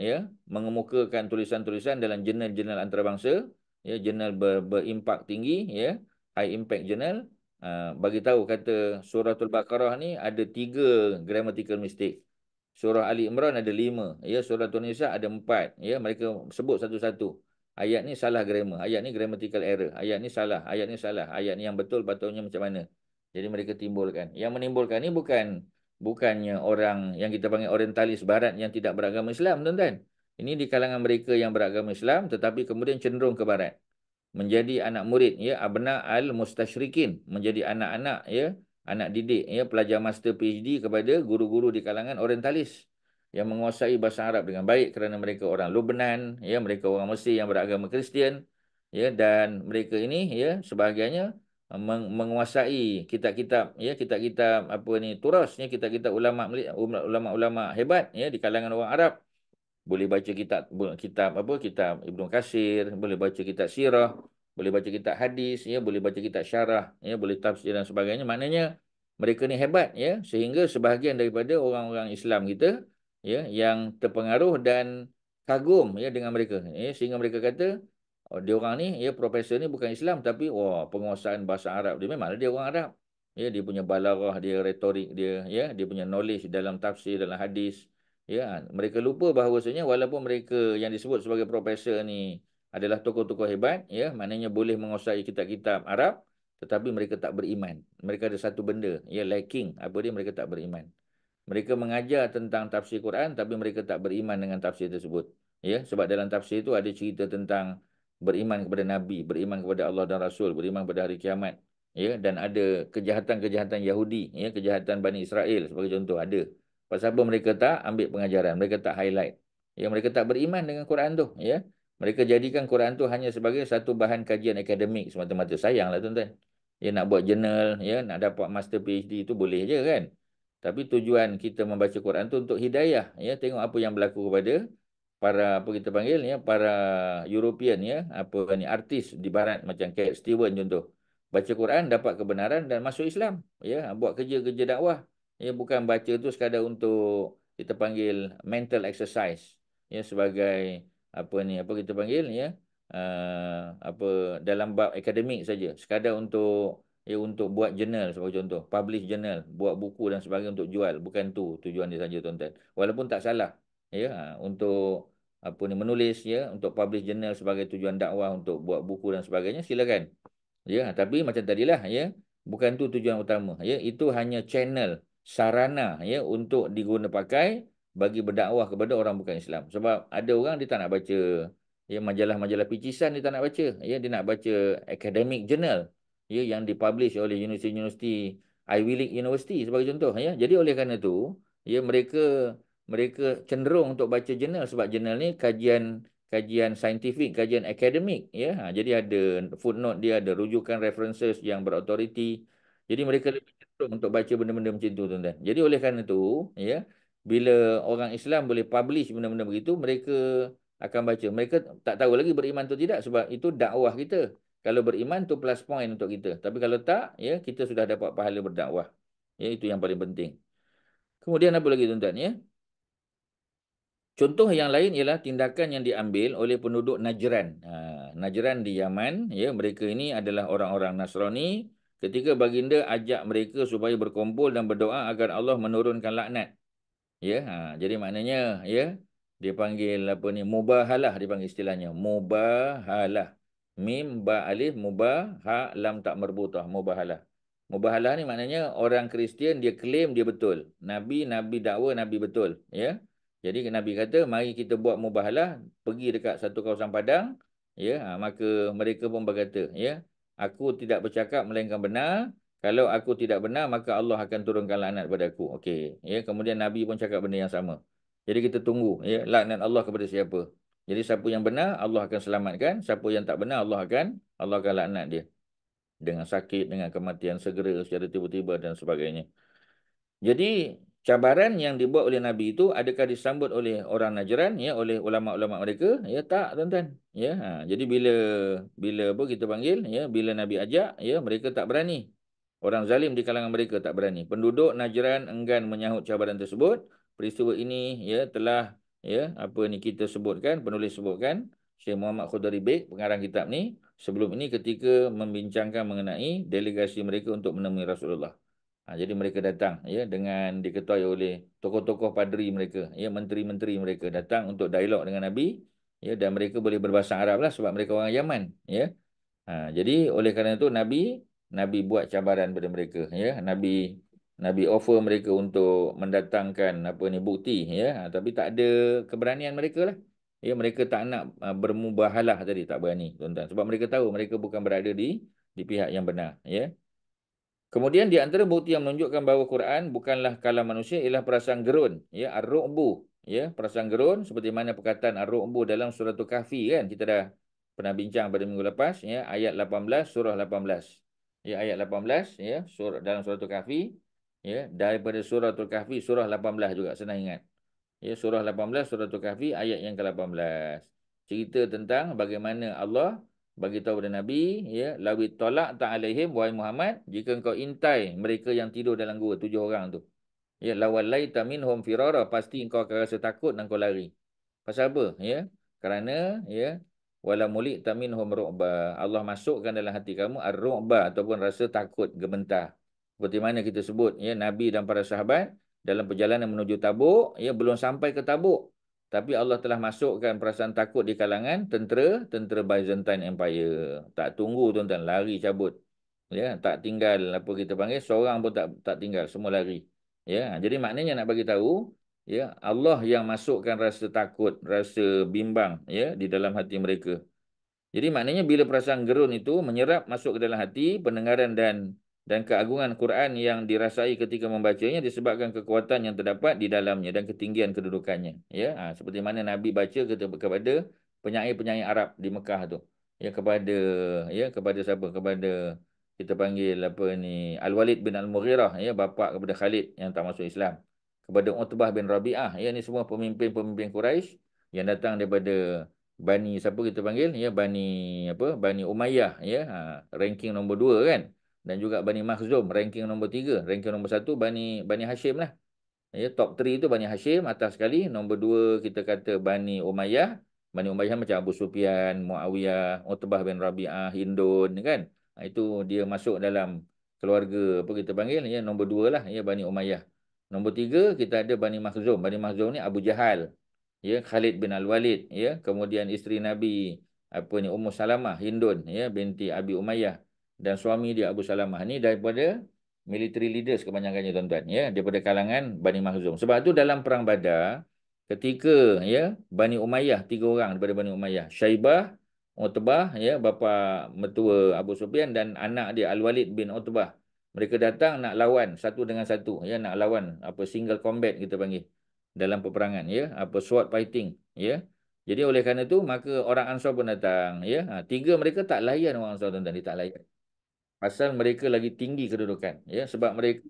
S1: ya mengemukakan tulisan-tulisan dalam jurnal-jurnal antarabangsa, ya jurnal ber, berimpak tinggi ya, high impact journal uh, bagi tahu kata suratul baqarah ni ada tiga grammatical mistake surah ali imran ada lima. Ya surah tunisa ada empat. Ya mereka sebut satu-satu. Ayat ni salah grammar. Ayat ni grammatical error. Ayat ni salah. Ayat ni salah. Ayat ni yang betul patutnya macam mana? Jadi mereka timbulkan. Yang menimbulkan ni bukan bukannya orang yang kita panggil orientalis barat yang tidak beragama Islam tuan-tuan. Ini di kalangan mereka yang beragama Islam tetapi kemudian cenderung ke barat. Menjadi anak murid ya abna al mustashrikin menjadi anak-anak ya anak didik ya pelajar master PhD kepada guru-guru di kalangan orientalis yang menguasai bahasa Arab dengan baik kerana mereka orang Lebanon ya mereka orang Mesir yang beragama Kristian ya dan mereka ini ya sebahagiannya meng menguasai kitab-kitab ya kitab-kitab apa ni turas ya kitab-kitab ulama ulama-ulama hebat ya di kalangan orang Arab. Boleh baca kitab kitab apa kitab Ibnu Kasir, boleh baca kitab sirah, boleh baca kitab hadis, ya, boleh baca kitab syarah, ya, boleh tafsir dan sebagainya. Maknanya mereka ni hebat ya sehingga sebahagian daripada orang-orang Islam kita ya yang terpengaruh dan kagum ya dengan mereka ya. Sehingga mereka kata oh, dia orang ni ya profesor ni bukan Islam tapi wah penguasaan bahasa Arab dia. Memang dia orang Arab. Ya dia punya balarah dia retorik dia ya dia punya knowledge dalam tafsir dalam hadis Ya, mereka lupa bahawasanya walaupun mereka yang disebut sebagai profesor ni adalah tokoh-tokoh hebat, ya, maknanya boleh menguasai kitab-kitab Arab, tetapi mereka tak beriman. Mereka ada satu benda, ya, lacking. Apa dia? Mereka tak beriman. Mereka mengajar tentang tafsir Quran, tapi mereka tak beriman dengan tafsir tersebut. Ya, sebab dalam tafsir itu ada cerita tentang beriman kepada Nabi, beriman kepada Allah dan Rasul, beriman kepada hari kiamat. Ya, dan ada kejahatan-kejahatan Yahudi, ya, kejahatan Bani Israel sebagai contoh, ada. Pasal apa mereka tak ambil pengajaran, mereka tak highlight. Ya, mereka tak beriman dengan Quran tu, ya. Mereka jadikan Quran tu hanya sebagai satu bahan kajian akademik semata-mata. Sayanglah tuan-tuan. Ya nak buat jurnal, ya nak dapat master PhD itu boleh je kan. Tapi tujuan kita membaca Quran tu untuk hidayah, ya tengok apa yang berlaku kepada para apa kita panggil ya para European ya apa ni artis di barat macam Cat Stevens contoh baca Quran dapat kebenaran dan masuk Islam ya buat kerja-kerja dakwah Ya, bukan baca tu sekadar untuk kita panggil mental exercise. Ya, sebagai apa ni, apa kita panggil ya. Uh, apa dalam bab akademik saja. Sekadar untuk ya untuk buat jurnal sebagai contoh publish jurnal buat buku dan sebagainya untuk jual. Bukan tu tujuan dia saja tuan-tuan. Walaupun tak salah ya untuk apa ni menulis ya untuk publish jurnal sebagai tujuan dakwah untuk buat buku dan sebagainya silakan. Ya tapi macam tadilah ya bukan tu tujuan utama ya. Itu hanya channel sarana ya untuk diguna pakai bagi berdakwah kepada orang bukan Islam. Sebab ada orang dia tak nak baca ya majalah-majalah picisan dia tak nak baca. Ya dia nak baca academic journal ya yang dipublish oleh universiti-universiti Ivy League University sebagai contoh ya. Jadi oleh kerana itu ya mereka mereka cenderung untuk baca jurnal sebab jurnal ni kajian kajian saintifik, kajian akademik ya. Ha, jadi ada footnote dia ada rujukan references yang berautoriti. Jadi mereka lebih untuk baca benda-benda macam tu tuan-tuan. Jadi oleh kerana itu, ya, bila orang Islam boleh publish benda-benda begitu, mereka akan baca. Mereka tak tahu lagi beriman atau tidak sebab itu dakwah kita. Kalau beriman tu plus point untuk kita. Tapi kalau tak, ya kita sudah dapat pahala berdakwah. Ya itu yang paling penting. Kemudian apa lagi tuan-tuan ya? Contoh yang lain ialah tindakan yang diambil oleh penduduk Najran. Ha, Najran di Yaman, ya mereka ini adalah orang-orang Nasrani. Ketika baginda ajak mereka supaya berkumpul dan berdoa agar Allah menurunkan laknat. Ya, ha, jadi maknanya ya dia panggil apa ni mubahalah dipanggil istilahnya mubahalah. Mim ba alif mubah ha lam tak merbutah mubahalah. Mubahalah ni maknanya orang Kristian dia claim dia betul. Nabi nabi dakwa nabi betul, ya. Jadi Nabi kata mari kita buat mubahalah pergi dekat satu kawasan padang, ya. Ha, maka mereka pun berkata, ya. Aku tidak bercakap melainkan benar. Kalau aku tidak benar maka Allah akan turunkan laknat pada aku. Okey, ya. Kemudian Nabi pun cakap benda yang sama. Jadi kita tunggu, ya. Laknat Allah kepada siapa? Jadi siapa yang benar Allah akan selamatkan, siapa yang tak benar Allah akan Allah akan laknat dia dengan sakit, dengan kematian segera secara tiba-tiba dan sebagainya. Jadi cabaran yang dibuat oleh Nabi itu adakah disambut oleh orang Najran ya oleh ulama-ulama mereka ya tak tuan-tuan ya ha, jadi bila bila apa kita panggil ya bila Nabi ajak ya mereka tak berani orang zalim di kalangan mereka tak berani. Penduduk Najran enggan menyahut cabaran tersebut. Peristiwa ini ya telah ya apa ni kita sebutkan penulis sebutkan Syekh Muhammad Khudari Bek pengarang kitab ni sebelum ini ketika membincangkan mengenai delegasi mereka untuk menemui Rasulullah. Ha, jadi mereka datang ya dengan diketahui oleh tokoh-tokoh padri mereka, ya menteri-menteri mereka datang untuk dialog dengan Nabi ya dan mereka boleh berbahasa Arab lah sebab mereka orang Yaman ya. Ha, jadi oleh kerana itu Nabi Nabi buat cabaran pada mereka ya. Nabi Nabi offer mereka untuk mendatangkan apa ni bukti ya ha, tapi tak ada keberanian mereka lah. Ya mereka tak nak uh, bermubahalah tadi tak berani tuan-tuan sebab mereka tahu mereka bukan berada di di pihak yang benar ya. Kemudian di antara bukti yang menunjukkan bahawa Quran bukanlah kalam manusia ialah perasaan gerun, ya, ar-ru'bu, ya, perasaan gerun seperti mana perkataan ar-ru'bu dalam surah Al-Kahfi kan kita dah pernah bincang pada minggu lepas, ya, ayat 18 surah 18. Ya, ayat 18 ya, surah dalam surah Al-Kahfi, ya, daripada surah Al-Kahfi surah 18 juga senang ingat. Ya, surah 18 surah Al-Kahfi ayat yang ke-18. Cerita tentang bagaimana Allah bagi tahu kepada Nabi ya lawi tolak ta'alaihim wahai Muhammad jika engkau intai mereka yang tidur dalam gua tujuh orang tu ya lawallai taminhum firara pasti engkau akan rasa takut dan kau lari pasal apa ya kerana ya wala mulik taminhum ru'ba Allah masukkan dalam hati kamu ar-ru'ba ataupun rasa takut gementar seperti mana kita sebut ya Nabi dan para sahabat dalam perjalanan menuju Tabuk ya belum sampai ke Tabuk tapi Allah telah masukkan perasaan takut di kalangan tentera tentera Byzantine Empire. Tak tunggu tuan-tuan lari cabut. Ya, tak tinggal apa kita panggil seorang pun tak tak tinggal, semua lari. Ya, jadi maknanya nak bagi tahu ya, Allah yang masukkan rasa takut, rasa bimbang ya di dalam hati mereka. Jadi maknanya bila perasaan gerun itu menyerap masuk ke dalam hati, pendengaran dan dan keagungan Quran yang dirasai ketika membacanya disebabkan kekuatan yang terdapat di dalamnya dan ketinggian kedudukannya ya. Ha, seperti mana nabi baca kepada penyair-penyair Arab di Mekah tu. Ya kepada ya kepada siapa? Kepada kita panggil apa ni Al-Walid bin Al-Mughirah ya bapa kepada Khalid yang tak masuk Islam kepada Utbah bin Rabi'ah ya ni semua pemimpin-pemimpin Quraisy yang datang daripada Bani siapa kita panggil ya Bani apa Bani Umayyah ya ha, ranking nombor dua kan dan juga Bani Makhzum ranking nombor tiga. Ranking nombor satu Bani Bani Hashim lah. Ya, top 3 itu Bani Hashim atas sekali. Nombor dua kita kata Bani Umayyah. Bani Umayyah macam Abu Sufyan, Muawiyah, Utbah bin Rabi'ah, Hindun kan. Itu dia masuk dalam keluarga apa kita panggil ya nombor dua lah ya Bani Umayyah. Nombor tiga kita ada Bani Makhzum. Bani Makhzum ni Abu Jahal. Ya Khalid bin Al-Walid ya kemudian isteri Nabi apa ni Ummu Salamah Hindun ya binti Abi Umayyah dan suami dia Abu Salamah ni daripada military leaders kebanyakannya tuan-tuan ya daripada kalangan Bani Mahzum. Sebab tu dalam perang Badar ketika ya Bani Umayyah tiga orang daripada Bani Umayyah, Syaibah, Utbah ya bapa mertua Abu Sufyan dan anak dia Al-Walid bin Utbah. Mereka datang nak lawan satu dengan satu. Ya nak lawan apa single combat kita panggil dalam peperangan ya. Apa sword fighting ya. Jadi oleh kerana itu maka orang Ansar pun datang ya. Ha, tiga mereka tak layan orang Ansar tuan-tuan. Dia tak layan. Pasal mereka lagi tinggi kedudukan ya. Sebab mereka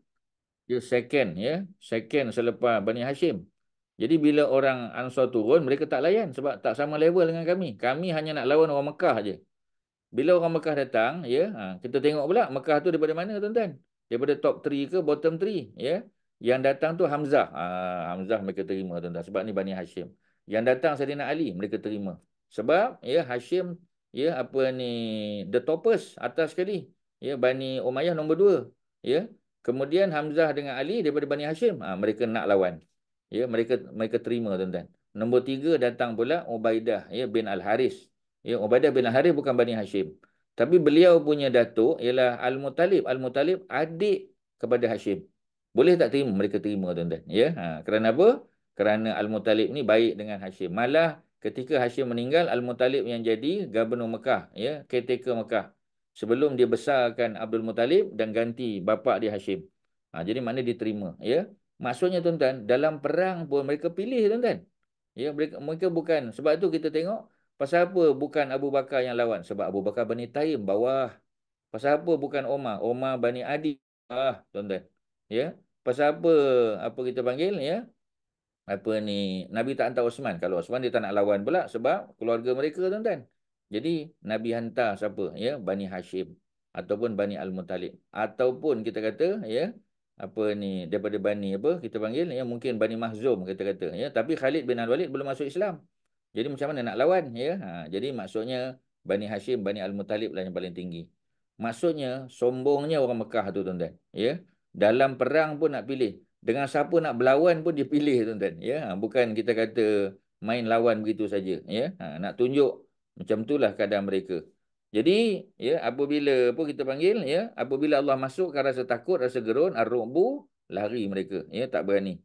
S1: dia second ya. Second selepas Bani Hashim. Jadi bila orang Ansar turun mereka tak layan sebab tak sama level dengan kami. Kami hanya nak lawan orang Mekah aje bila orang Mekah datang, ya, ha, kita tengok pula Mekah tu daripada mana tuan-tuan? Daripada top 3 ke bottom 3, ya. Yang datang tu Hamzah. Ha, Hamzah mereka terima tuan-tuan sebab ni Bani Hashim. Yang datang Saidina Ali mereka terima. Sebab ya Hashim ya apa ni the toppers atas sekali. Ya Bani Umayyah nombor 2. Ya. Kemudian Hamzah dengan Ali daripada Bani Hashim, ha, mereka nak lawan. Ya, mereka mereka terima tuan-tuan. Nombor tiga datang pula Ubaidah ya bin Al Haris. Ya, Ubaidah bin Haris bukan Bani Hashim. Tapi beliau punya datuk ialah Al Muttalib. Al Muttalib adik kepada Hashim. Boleh tak terima? Mereka terima tuan-tuan. Ya, ha, kerana apa? Kerana Al Muttalib ni baik dengan Hashim. Malah ketika Hashim meninggal Al Muttalib yang jadi gubernur Mekah, ya, caretaker Mekah sebelum dia besarkan Abdul Muttalib dan ganti bapa dia Hashim. Ha, jadi mana diterima. Ya? Maksudnya tuan-tuan, dalam perang pun mereka pilih tuan-tuan. Ya, mereka, mereka bukan. Sebab tu kita tengok, pasal apa bukan Abu Bakar yang lawan? Sebab Abu Bakar Bani Taim bawah. Pasal apa bukan Omar? Omar Bani Adi bawah tuan-tuan. Ya? Pasal apa apa kita panggil? Ya? Apa ni? Nabi tak hantar Osman. Kalau Osman dia tak nak lawan pula sebab keluarga mereka tuan-tuan. Jadi Nabi hantar siapa? Ya, Bani Hashim ataupun Bani Al-Muttalib ataupun kita kata ya, apa ni daripada Bani apa kita panggil ya mungkin Bani Mahzum kita kata ya, tapi Khalid bin Al-Walid belum masuk Islam. Jadi macam mana nak lawan ya? Ha, jadi maksudnya Bani Hashim, Bani Al-Muttalib lah yang paling tinggi. Maksudnya sombongnya orang Mekah tu tuan-tuan, ya. Dalam perang pun nak pilih. Dengan siapa nak berlawan pun dia pilih tuan-tuan, ya. Ha, bukan kita kata main lawan begitu saja, ya. Ha, nak tunjuk macam itulah keadaan mereka. Jadi, ya, apabila apa kita panggil, ya, apabila Allah masukkan rasa takut, rasa gerun, ar-ru'bu, lari mereka, ya, tak berani.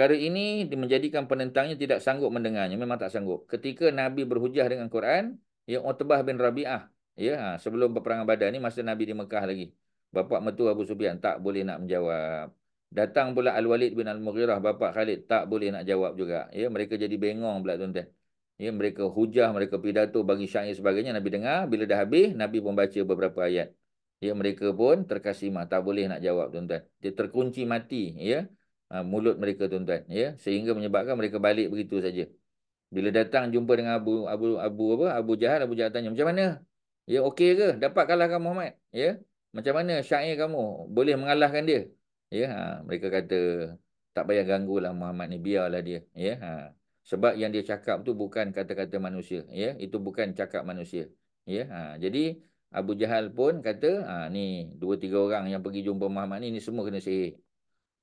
S1: Perkara ini menjadikan penentangnya tidak sanggup mendengarnya, memang tak sanggup. Ketika Nabi berhujah dengan Quran, ya, Utbah bin Rabi'ah, ya, ha, sebelum perperangan Badar ni masa Nabi di Mekah lagi. Bapa mertua Abu Sufyan tak boleh nak menjawab. Datang pula Al-Walid bin Al-Mughirah, bapa Khalid tak boleh nak jawab juga. Ya, mereka jadi bengong pula tuan-tuan. Ya, mereka hujah, mereka pidato bagi syair sebagainya. Nabi dengar, bila dah habis, Nabi pun baca beberapa ayat. Ya, mereka pun terkasimah, tak boleh nak jawab tuan-tuan. Dia terkunci mati, ya, ha, mulut mereka tuan-tuan. Ya, sehingga menyebabkan mereka balik begitu saja. Bila datang jumpa dengan Abu Abu Abu apa? Abu Jahal, Abu Jahal tanya, "Macam mana? Ya, okey ke? Dapat kalahkan Muhammad?" Ya. Macam mana syair kamu boleh mengalahkan dia? Ya, ha, mereka kata, "Tak payah ganggulah Muhammad ni, biarlah dia." Ya, ha. Sebab yang dia cakap tu bukan kata-kata manusia. ya Itu bukan cakap manusia. ya ha. Jadi Abu Jahal pun kata, ha, ni dua tiga orang yang pergi jumpa Muhammad ni, ni semua kena sihir.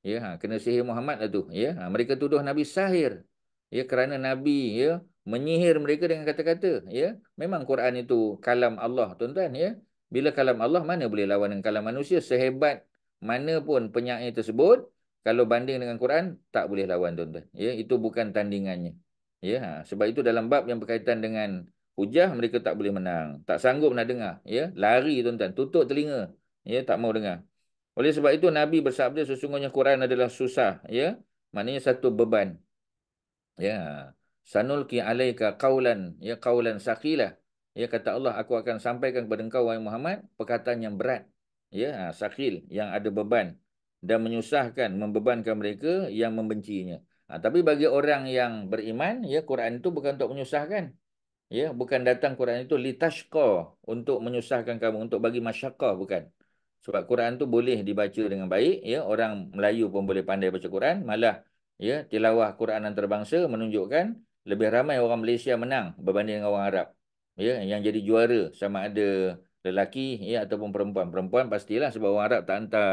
S1: Ya, ha. Kena sihir Muhammad lah tu. Ya, ha. Mereka tuduh Nabi sahir. Ya, kerana Nabi ya menyihir mereka dengan kata-kata. Ya, Memang Quran itu kalam Allah, tuan-tuan. Ya, Bila kalam Allah, mana boleh lawan dengan kalam manusia? Sehebat mana pun penyair tersebut, kalau banding dengan Quran tak boleh lawan tuan-tuan ya itu bukan tandingannya ya ha. sebab itu dalam bab yang berkaitan dengan hujah mereka tak boleh menang tak sanggup nak dengar ya lari tuan-tuan tutup telinga ya tak mau dengar oleh sebab itu nabi bersabda sesungguhnya Quran adalah susah ya maknanya satu beban ya sanulki alaika qaulan ya qaulan saqilah ya kata Allah aku akan sampaikan kepada engkau wahai Muhammad perkataan yang berat ya ha, sakil yang ada beban dan menyusahkan, membebankan mereka yang membencinya. Ha, tapi bagi orang yang beriman, ya Quran itu bukan untuk menyusahkan. Ya, bukan datang Quran itu litashqa untuk menyusahkan kamu, untuk bagi masyarakat bukan. Sebab Quran itu boleh dibaca dengan baik, ya. Orang Melayu pun boleh pandai baca Quran, malah ya tilawah Quran antarabangsa menunjukkan lebih ramai orang Malaysia menang berbanding dengan orang Arab. Ya, yang jadi juara sama ada lelaki ya ataupun perempuan. Perempuan pastilah sebab orang Arab tak hantar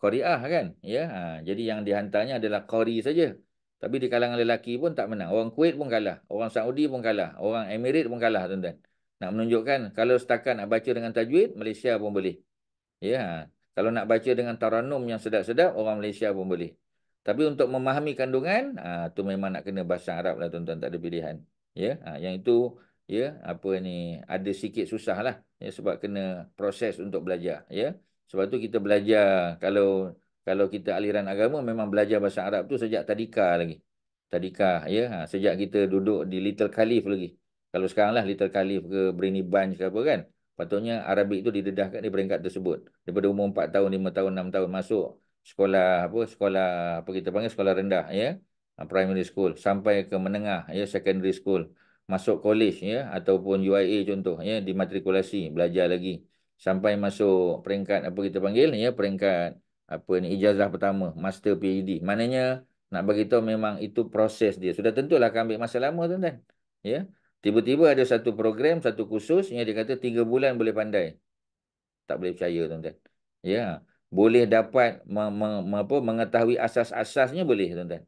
S1: Qariah kan ya. Ha, jadi yang dihantarnya adalah qari saja. Tapi di kalangan lelaki pun tak menang. Orang Kuwait pun kalah. Orang Saudi pun kalah. Orang Emirat pun kalah tuan-tuan. Nak menunjukkan kalau setakat nak baca dengan tajwid Malaysia pun boleh ya kalau nak baca dengan taranum yang sedap-sedap orang Malaysia pun boleh tapi untuk memahami kandungan ha, tu memang nak kena bahasa Arab lah tuan-tuan tak ada pilihan ya ha, yang itu ya apa ni ada sikit susah lah ya sebab kena proses untuk belajar ya sebab tu kita belajar kalau kalau kita aliran agama memang belajar bahasa Arab tu sejak tadika lagi. Tadika ya, ha, sejak kita duduk di Little Khalif lagi. Kalau sekarang lah Little Khalif ke Brainy Bunch ke apa kan. Patutnya Arabik tu didedahkan di peringkat tersebut. Daripada umur 4 tahun, 5 tahun, 6 tahun masuk sekolah apa sekolah apa kita panggil sekolah rendah ya. Ha, primary school sampai ke menengah ya secondary school. masuk college ya ataupun UIA contoh ya dimatrikulasi belajar lagi sampai masuk peringkat apa kita panggil ya peringkat apa ni ijazah pertama master PhD maknanya nak bagi tahu memang itu proses dia sudah tentulah akan ambil masa lama tuan-tuan ya tiba-tiba ada satu program satu kursus yang dia kata tiga bulan boleh pandai. Tak boleh percaya tuan-tuan. Ya boleh dapat me, me, me, apa, mengetahui asas-asasnya boleh tuan-tuan.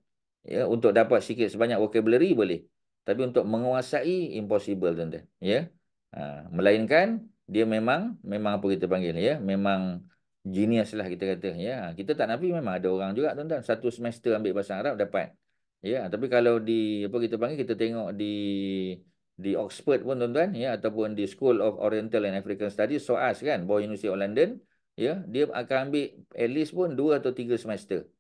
S1: Ya untuk dapat sikit sebanyak vocabulary boleh tapi untuk menguasai impossible tuan-tuan. Ya ha, melainkan dia memang memang apa kita panggil ya memang genius lah kita kata. Ya kita tak nafi memang ada orang juga tuan-tuan. Satu semester ambil bahasa Arab dapat. Ya tapi kalau di apa kita panggil kita tengok di di Oxford pun tuan-tuan ya ataupun di School of Oriental and African Studies SOAS kan bawah University of London ya dia akan ambil at least pun dua atau tiga semester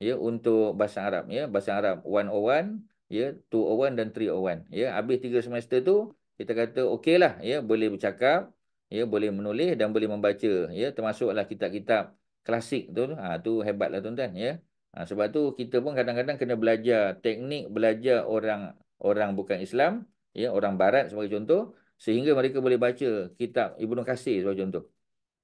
S1: ya untuk bahasa Arab ya bahasa Arab 101 ya 201 dan 301 ya. Habis tiga semester tu kita kata okeylah ya boleh bercakap ya boleh menulis dan boleh membaca ya termasuklah kitab-kitab klasik tu ha tu hebatlah tuan-tuan ya. Ha, sebab tu kita pun kadang-kadang kena belajar teknik belajar orang orang bukan Islam ya orang barat sebagai contoh sehingga mereka boleh baca kitab Ibnu Katsir sebagai contoh.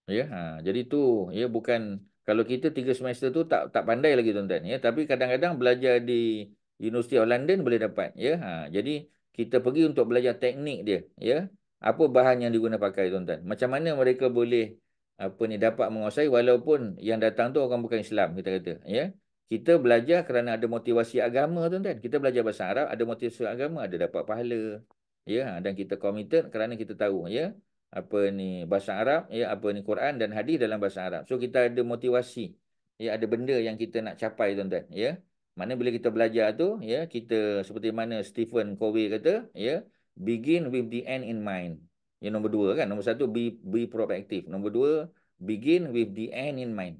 S1: Ya ha, jadi tu ya bukan kalau kita tiga semester tu tak tak pandai lagi tuan-tuan ya. Tapi kadang-kadang belajar di University of London boleh dapat ya ha, jadi kita pergi untuk belajar teknik dia ya. Apa bahan yang digunakan pakai tuan-tuan? Macam mana mereka boleh apa ni dapat menguasai walaupun yang datang tu orang bukan Islam kita kata ya kita belajar kerana ada motivasi agama tuan-tuan. Kita belajar bahasa Arab ada motivasi agama, ada dapat pahala. Ya, dan kita committed kerana kita tahu ya apa ni bahasa Arab, ya apa ni Quran dan hadis dalam bahasa Arab. So kita ada motivasi. Ya, ada benda yang kita nak capai tuan-tuan, ya. Mana bila kita belajar tu, ya, kita seperti mana Stephen Covey kata, ya, begin with the end in mind. Yang nombor dua kan, nombor satu be be proactive. Nombor dua, begin with the end in mind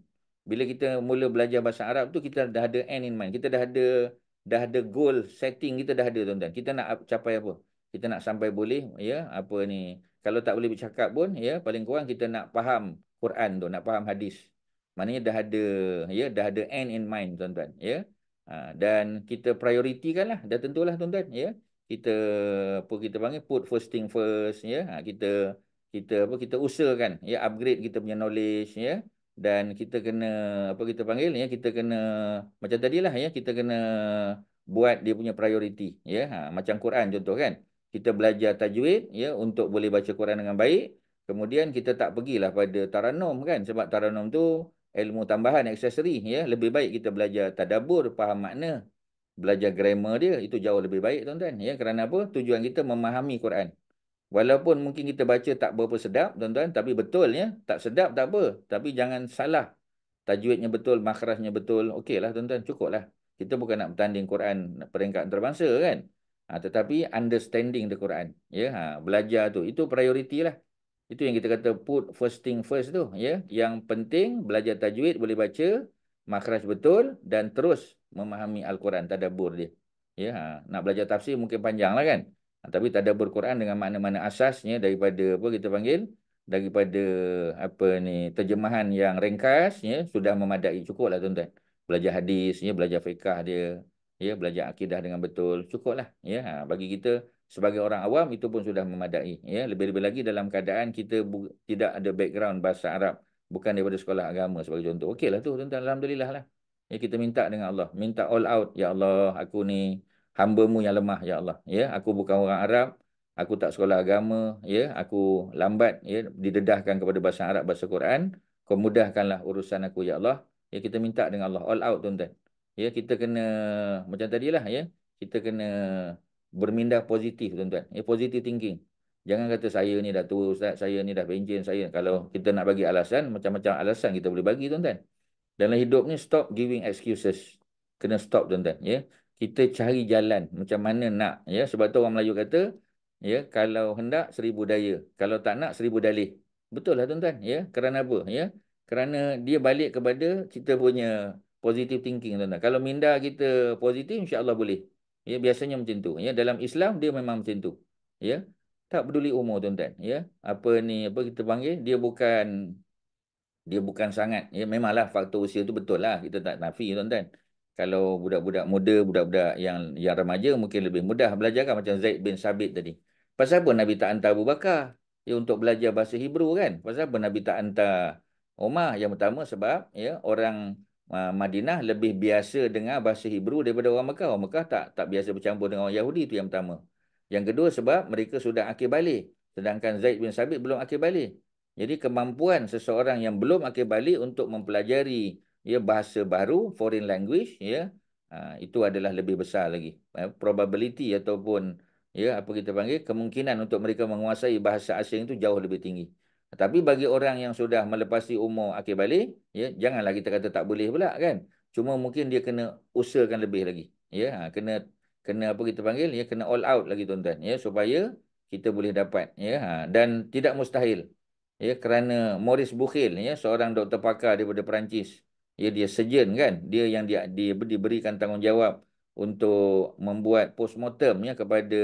S1: bila kita mula belajar bahasa Arab tu kita dah ada end in mind. Kita dah ada dah ada goal setting kita dah ada tuan-tuan. Kita nak capai apa? Kita nak sampai boleh ya apa ni. Kalau tak boleh bercakap pun ya paling kurang kita nak faham Quran tu, nak faham hadis. Maknanya dah ada ya dah ada end in mind tuan-tuan ya. Ha, dan kita prioritikanlah dah tentulah tuan-tuan ya. Kita apa kita panggil put first thing first ya. Ha, kita kita apa kita usahakan ya upgrade kita punya knowledge ya dan kita kena apa kita panggil ya kita kena macam tadilah ya kita kena buat dia punya priority ya. Ha, macam Quran contoh kan. Kita belajar tajwid ya untuk boleh baca Quran dengan baik. Kemudian kita tak pergilah pada taranum kan sebab taranum tu ilmu tambahan aksesori ya. Lebih baik kita belajar tadabbur faham makna belajar grammar dia itu jauh lebih baik tuan-tuan ya. Kerana apa? Tujuan kita memahami Quran Walaupun mungkin kita baca tak berapa sedap, tuan-tuan, tapi betul ya. Tak sedap tak apa. Tapi jangan salah. Tajwidnya betul, makhrajnya betul. Okeylah tuan-tuan, cukuplah. Kita bukan nak bertanding Quran peringkat antarabangsa kan. Ha, tetapi understanding the Quran. Ya, ha, belajar tu. Itu prioriti lah. Itu yang kita kata put first thing first tu. Ya. Yang penting belajar tajwid boleh baca, makhraj betul dan terus memahami Al-Quran, tadabur dia. Ya, ha, nak belajar tafsir mungkin panjang lah kan. Ha, tapi tak ada berquran dengan mana-mana asasnya daripada apa kita panggil daripada apa ni terjemahan yang ringkas ya sudah memadai cukuplah tuan-tuan. Belajar hadis ya belajar fiqh dia ya belajar akidah dengan betul cukuplah ya. Ha, bagi kita sebagai orang awam itu pun sudah memadai ya. Lebih-lebih lagi dalam keadaan kita tidak ada background bahasa Arab bukan daripada sekolah agama sebagai contoh. Okeylah tu tuan-tuan alhamdulillah lah ya kita minta dengan Allah minta all out ya Allah aku ni hamba-Mu yang lemah ya Allah. Ya aku bukan orang Arab aku tak sekolah agama ya aku lambat ya didedahkan kepada bahasa Arab bahasa Quran. Kau mudahkanlah urusan aku ya Allah. Ya kita minta dengan Allah. All out tuan-tuan. Ya kita kena macam tadilah ya kita kena berminda positif tuan-tuan. Ya positive thinking. Jangan kata saya ni dah tua ustaz saya ni dah pencen saya. Kalau kita nak bagi alasan macam-macam alasan kita boleh bagi tuan-tuan. Dalam hidup ni stop giving excuses. Kena stop tuan-tuan ya kita cari jalan macam mana nak ya. Sebab tu orang Melayu kata ya kalau hendak seribu daya. Kalau tak nak seribu dalih. Betul lah tuan-tuan ya. Kerana apa ya? Kerana dia balik kepada kita punya positive thinking tuan-tuan. Kalau minda kita positif insya-Allah boleh. Ya biasanya macam tu ya. Dalam Islam dia memang macam tu ya. Tak peduli umur tuan-tuan ya. Apa ni apa kita panggil dia bukan dia bukan sangat ya. Memanglah faktor usia tu betul lah. Kita tak nafi tuan-tuan Kalau budak-budak muda, budak-budak yang yang remaja mungkin lebih mudah belajar kan macam Zaid bin Sabit tadi. Pasal apa Nabi tak hantar Abu Bakar ya, untuk belajar bahasa Hebrew kan? Pasal apa Nabi tak hantar Umar? Yang pertama sebab ya orang uh, Madinah lebih biasa dengar bahasa Hebrew daripada orang Mekah. Orang Mekah tak tak biasa bercampur dengan orang Yahudi itu yang pertama. Yang kedua sebab mereka sudah akhir balik. Sedangkan Zaid bin Sabit belum akhir balik. Jadi kemampuan seseorang yang belum akhir balik untuk mempelajari ya bahasa baru foreign language ya. Ha, itu adalah lebih besar lagi. Ya, probability ataupun ya apa kita panggil kemungkinan untuk mereka menguasai bahasa asing itu jauh lebih tinggi. Tapi bagi orang yang sudah melepasi umur akhir balik ya janganlah kita kata tak boleh pula kan? Cuma mungkin dia kena usahakan lebih lagi ya. Ha, kena kena apa kita panggil ya kena all out lagi tuan-tuan ya supaya kita boleh dapat ya. Ha, dan tidak mustahil ya kerana Maurice Bukhil ya seorang doktor pakar daripada Perancis ya dia surgeon kan? Dia yang dia, dia diberikan tanggungjawab untuk membuat postmortem ya kepada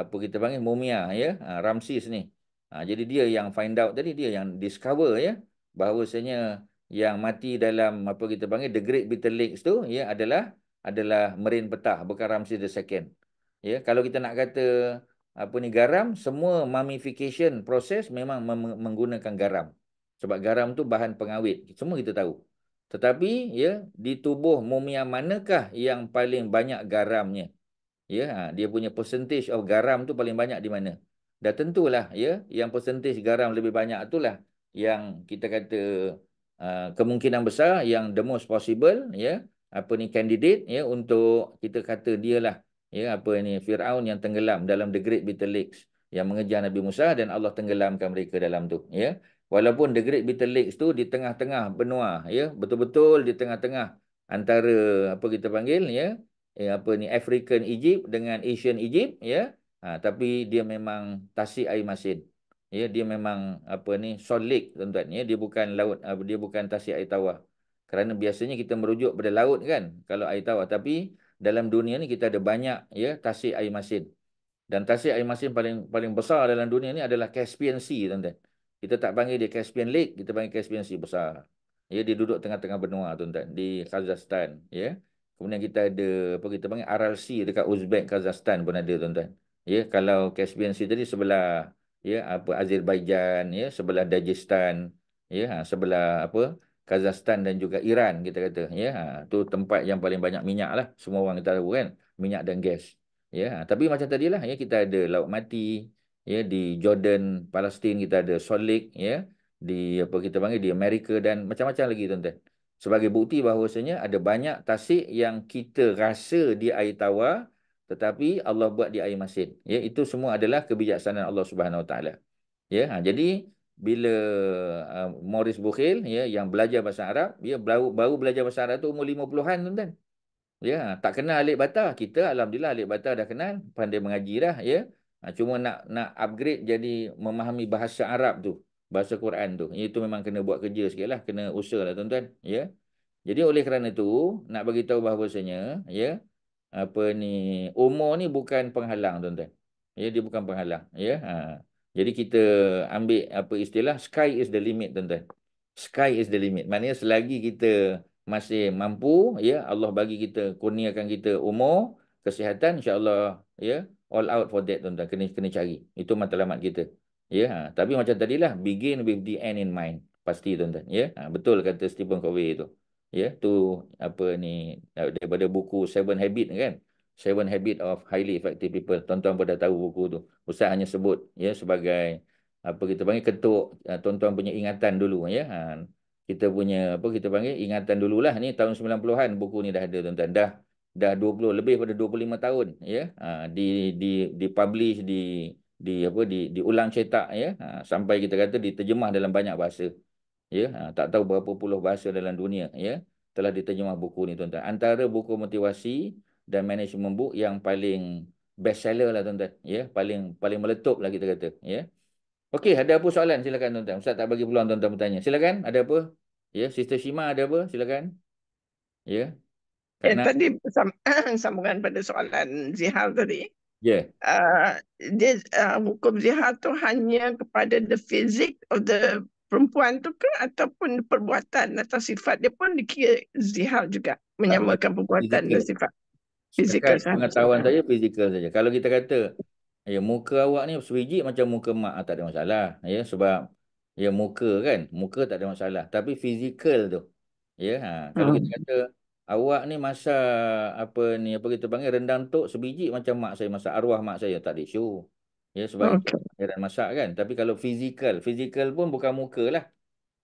S1: apa kita panggil mumia ya ha, Ramses ni. Ha, jadi dia yang find out tadi dia yang discover ya bahawasanya yang mati dalam apa kita panggil the Great Bitter Lakes tu ya adalah adalah Merin Petah bukan Ramses the Second. Ya kalau kita nak kata apa ni garam semua mummification proses memang menggunakan garam. Sebab garam tu bahan pengawet semua kita tahu tetapi ya di tubuh mumia manakah yang paling banyak garamnya? Ya, ha, dia punya percentage of garam tu paling banyak di mana? Dah tentulah ya, yang percentage garam lebih banyak itulah yang kita kata uh, kemungkinan besar yang the most possible ya, apa ni candidate ya untuk kita kata dialah ya apa ni Firaun yang tenggelam dalam the Great Bitter Lakes yang mengejar Nabi Musa dan Allah tenggelamkan mereka dalam tu ya. Walaupun the Great Bitter Lakes tu di tengah-tengah benua, ya, betul-betul di tengah-tengah antara apa kita panggil, ya, eh, apa ni African Egypt dengan Asian Egypt, ya, ha, tapi dia memang tasik air masin, ya, dia memang apa ni salt lake, tuan-tuan, ya, dia bukan laut, dia bukan tasik air tawar. Kerana biasanya kita merujuk pada laut kan, kalau air tawar, tapi dalam dunia ni kita ada banyak, ya, tasik air masin. Dan tasik air masin paling paling besar dalam dunia ni adalah Caspian Sea, tuan-tuan. Kita tak panggil dia Caspian Lake, kita panggil Caspian Sea besar. Ya, dia duduk tengah-tengah benua tuan-tuan di Kazakhstan, ya. Kemudian kita ada apa kita panggil Aral Sea dekat Uzbek, Kazakhstan pun ada tuan-tuan. Ya, kalau Caspian Sea tadi sebelah ya apa Azerbaijan, ya, sebelah Dagestan, ya, ha, sebelah apa Kazakhstan dan juga Iran kita kata, ya. Ha, tu tempat yang paling banyak minyak lah. Semua orang kita tahu kan, minyak dan gas. Ya, ha, tapi macam tadilah ya kita ada Laut Mati, ya di Jordan, Palestin kita ada Salt Lake ya di apa kita panggil di Amerika dan macam-macam lagi tuan-tuan. Sebagai bukti bahawasanya ada banyak tasik yang kita rasa di air tawar tetapi Allah buat di air masin. Ya itu semua adalah kebijaksanaan Allah Subhanahu Wa Taala. Ya ha, jadi bila uh, Maurice Bukhil ya yang belajar bahasa Arab, dia baru, baru belajar bahasa Arab tu umur 50-an tuan-tuan. Ya, tak kenal Alik Bata. Kita alhamdulillah Alik Bata dah kenal, pandai mengaji dah ya. Ha, cuma nak nak upgrade jadi memahami bahasa Arab tu, bahasa Quran tu. Itu memang kena buat kerja sikit lah, kena usaha lah tuan-tuan. Ya. Jadi oleh kerana itu, nak bagi tahu bahawasanya, ya, apa ni, umur ni bukan penghalang tuan-tuan. Ya, dia bukan penghalang. Ya. Ha. Jadi kita ambil apa istilah, sky is the limit tuan-tuan. Sky is the limit. Maknanya selagi kita masih mampu, ya, Allah bagi kita, kurniakan kita umur, kesihatan, insyaAllah, ya, all out for that tuan-tuan. Kena kena cari. Itu matlamat kita. Ya ha. tapi macam tadilah begin with the end in mind. Pasti tuan-tuan. Ya ha. betul kata Stephen Covey itu. Ya tu apa ni daripada buku Seven Habit kan? Seven Habit of Highly Effective People. Tuan-tuan pun dah tahu buku tu. Ustaz hanya sebut ya sebagai apa kita panggil ketuk ha, tuan-tuan punya ingatan dulu ya ha. kita punya apa kita panggil ingatan dululah ni tahun 90-an buku ni dah ada tuan-tuan. Dah dah 20 lebih pada 25 tahun ya. Ha, di di dipublish di di apa di diulang cetak ya. Ha, sampai kita kata diterjemah dalam banyak bahasa ya. Ha, tak tahu berapa puluh bahasa dalam dunia ya telah diterjemah buku ni tuan-tuan. Antara buku motivasi dan management book yang paling best seller lah tuan-tuan ya. Paling paling meletup lah kita kata ya. Okey ada apa soalan? Silakan tuan-tuan. Ustaz tak bagi peluang tuan-tuan bertanya. Silakan ada apa? Ya sister Shima ada apa? Silakan. Ya
S2: Ya, tadi sambungan pada soalan zihar tadi.
S1: Ya. Yeah.
S2: Uh, dia uh, hukum zihar tu hanya kepada the physic of the perempuan tu ke ataupun perbuatan atau sifat dia pun dikira zihar juga. menyamakan perbuatan dan sifat fizikal
S1: saja. pengetahuan saya fizikal saja. Kalau kita kata ya muka awak ni sebiji macam muka mak ah, tak ada masalah ya sebab ya muka kan muka tak ada masalah tapi fizikal tu ya ha, kalau kita hmm. kata awak ni masa apa ni apa kita panggil rendang tok sebiji macam mak saya masa arwah mak saya tak ada isu ya sebab okay. itu masak kan tapi kalau fizikal fizikal pun bukan muka lah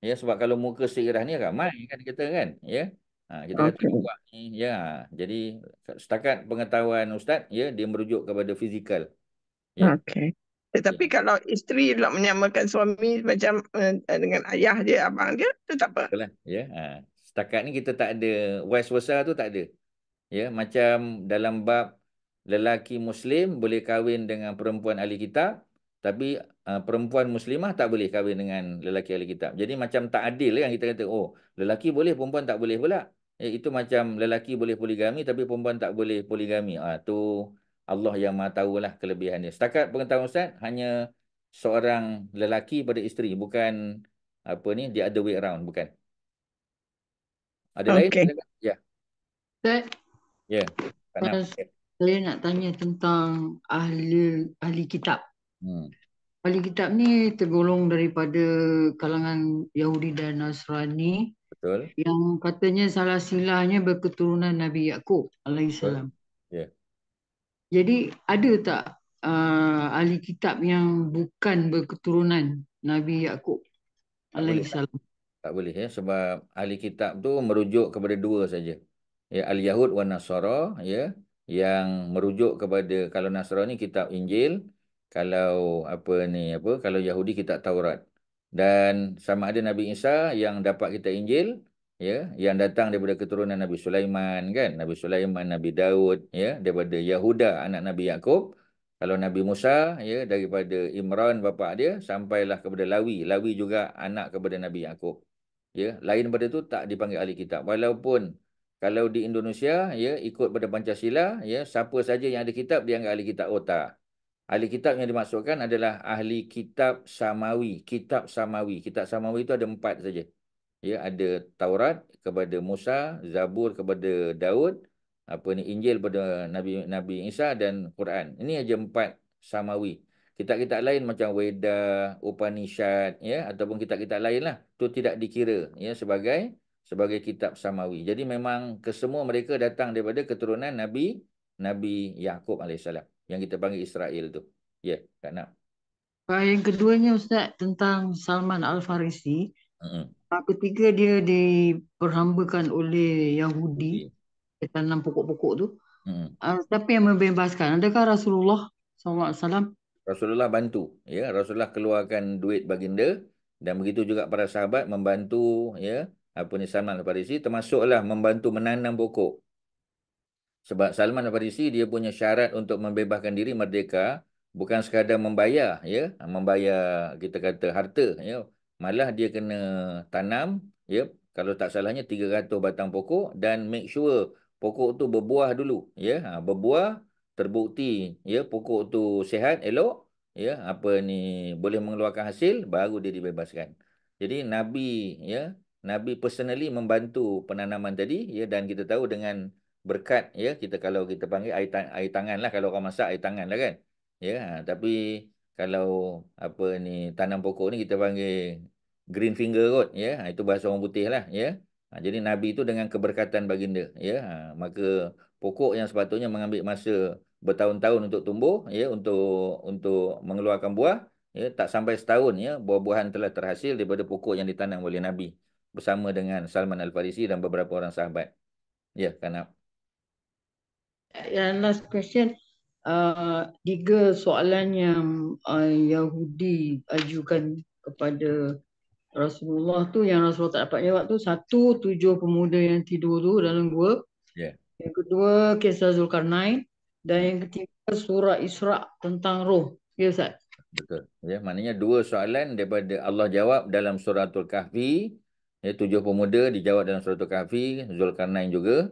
S1: Ya sebab kalau muka seirah ni ramai kan kita kan. Ya. Ha, kita okay. kata buat ni ya. Jadi setakat pengetahuan ustaz ya dia merujuk kepada fizikal.
S2: Ya. Okey. Tetapi ya. kalau isteri pula menyamakan suami macam uh, dengan ayah dia, abang dia, tu tak apa.
S1: Betul ya. Ha. Setakat ni kita tak ada vice versa tu tak ada. Ya, macam dalam bab lelaki muslim boleh kahwin dengan perempuan ahli kitab, tapi uh, perempuan muslimah tak boleh kahwin dengan lelaki ahli kitab. Jadi macam tak adil kan kita kata, oh lelaki boleh, perempuan tak boleh pula. Eh, itu macam lelaki boleh poligami tapi perempuan tak boleh poligami. Ah tu Allah yang maha tahulah kelebihannya. Setakat pengetahuan Ustaz, hanya seorang lelaki pada isteri. Bukan apa ni, the other way around. Bukan. Ada okay. lain? Ya.
S3: Ustaz? Ya. Saya nak tanya tentang ahli ahli kitab. Hmm. Ahli kitab ni tergolong daripada kalangan Yahudi dan Nasrani.
S1: Betul.
S3: Yang katanya salah silahnya berketurunan Nabi Yaakob alaihissalam. Ya. Yeah. Jadi ada tak uh, ahli kitab yang bukan berketurunan Nabi Yaakob alaihissalam?
S1: Tak boleh ya. Sebab ahli kitab tu merujuk kepada dua saja. Ya al-Yahud wa Nasara ya yang merujuk kepada kalau Nasrani kitab Injil kalau apa ni apa kalau Yahudi kita Taurat. Dan sama ada Nabi Isa yang dapat kita Injil ya yang datang daripada keturunan Nabi Sulaiman kan? Nabi Sulaiman Nabi Daud ya daripada Yahuda anak Nabi Yakub. Kalau Nabi Musa ya daripada Imran bapa dia sampailah kepada Lawi. Lawi juga anak kepada Nabi Yakub ya lain daripada itu tak dipanggil ahli kitab walaupun kalau di Indonesia ya ikut pada Pancasila ya siapa saja yang ada kitab dia anggap ahli kitab oh Ahli kitab yang dimaksudkan adalah ahli kitab samawi. Kitab samawi. Kitab samawi itu ada empat saja. Ya, ada Taurat kepada Musa, Zabur kepada Daud, apa ni Injil kepada Nabi Nabi Isa dan Quran. Ini aja empat samawi. Kitab-kitab lain macam Weda, Upanishad, ya ataupun kitab-kitab lain lah, tu tidak dikira ya sebagai sebagai kitab samawi. Jadi memang kesemua mereka datang daripada keturunan Nabi Nabi Yakub alaihissalam yang kita panggil Israel tu. Ya, yeah, Kak Nak.
S3: Yang keduanya Ustaz tentang Salman Al-Farisi. Mm-hmm. Ketika dia diperhambakan oleh Yahudi, okay. tanam pokok-pokok tu. Mm-hmm. Uh, siapa yang membebaskan? Adakah Rasulullah SAW?
S1: Rasulullah bantu. ya Rasulullah keluarkan duit baginda dan begitu juga para sahabat membantu ya apa ni Salman Al-Farisi termasuklah membantu menanam pokok. Sebab Salman Al-Farisi dia punya syarat untuk membebaskan diri merdeka bukan sekadar membayar ya, membayar kita kata harta ya. Malah dia kena tanam ya, kalau tak salahnya 300 batang pokok dan make sure pokok tu berbuah dulu ya. Ha, berbuah terbukti ya pokok tu sihat elok ya, apa ni boleh mengeluarkan hasil baru dia dibebaskan. Jadi Nabi ya, Nabi personally membantu penanaman tadi ya dan kita tahu dengan berkat ya kita kalau kita panggil air, tang air tangan lah kalau orang masak air tangan lah kan ya ha, tapi kalau apa ni tanam pokok ni kita panggil green finger kot ya ha, itu bahasa orang putih lah ya ha, jadi nabi itu dengan keberkatan baginda ya maka pokok yang sepatutnya mengambil masa bertahun-tahun untuk tumbuh ya untuk untuk mengeluarkan buah ya tak sampai setahun ya buah-buahan telah terhasil daripada pokok yang ditanam oleh nabi bersama dengan Salman Al-Farisi dan beberapa orang sahabat ya kanap
S3: yang last question uh, tiga soalan yang uh, Yahudi ajukan kepada Rasulullah tu yang Rasulullah tak dapat jawab tu satu tujuh pemuda yang tidur tu dalam gua. Yang kedua kisah Zulkarnain dan yang ketiga surah Isra tentang roh ya Ustaz
S1: betul ya maknanya dua soalan daripada Allah jawab dalam suratul kahfi ya tujuh pemuda dijawab dalam suratul kahfi Zulkarnain juga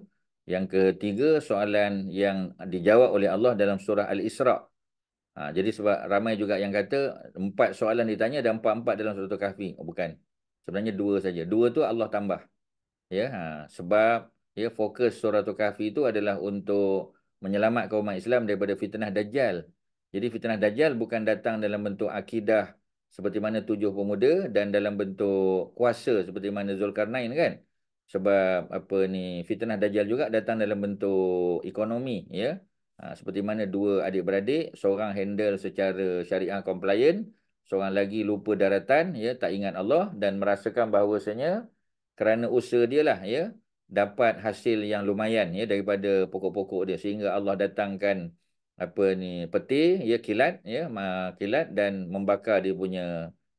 S1: yang ketiga soalan yang dijawab oleh Allah dalam surah Al-Isra. Ha, jadi sebab ramai juga yang kata empat soalan ditanya dan empat-empat dalam surah Kahfi. Oh, bukan. Sebenarnya dua saja. Dua tu Allah tambah. Ya, ha, sebab Ya, fokus surah Al-Kahfi itu adalah untuk menyelamatkan umat Islam daripada fitnah Dajjal. Jadi fitnah Dajjal bukan datang dalam bentuk akidah seperti mana tujuh pemuda dan dalam bentuk kuasa seperti mana Zulkarnain kan. Sebab apa ni fitnah Dajjal juga datang dalam bentuk ekonomi ya. Ha, seperti mana dua adik-beradik, seorang handle secara syariah compliant, seorang lagi lupa daratan ya, tak ingat Allah dan merasakan bahawasanya kerana usaha dia lah ya, dapat hasil yang lumayan ya daripada pokok-pokok dia. Sehingga Allah datangkan apa ni peti ya kilat ya kilat dan membakar dia punya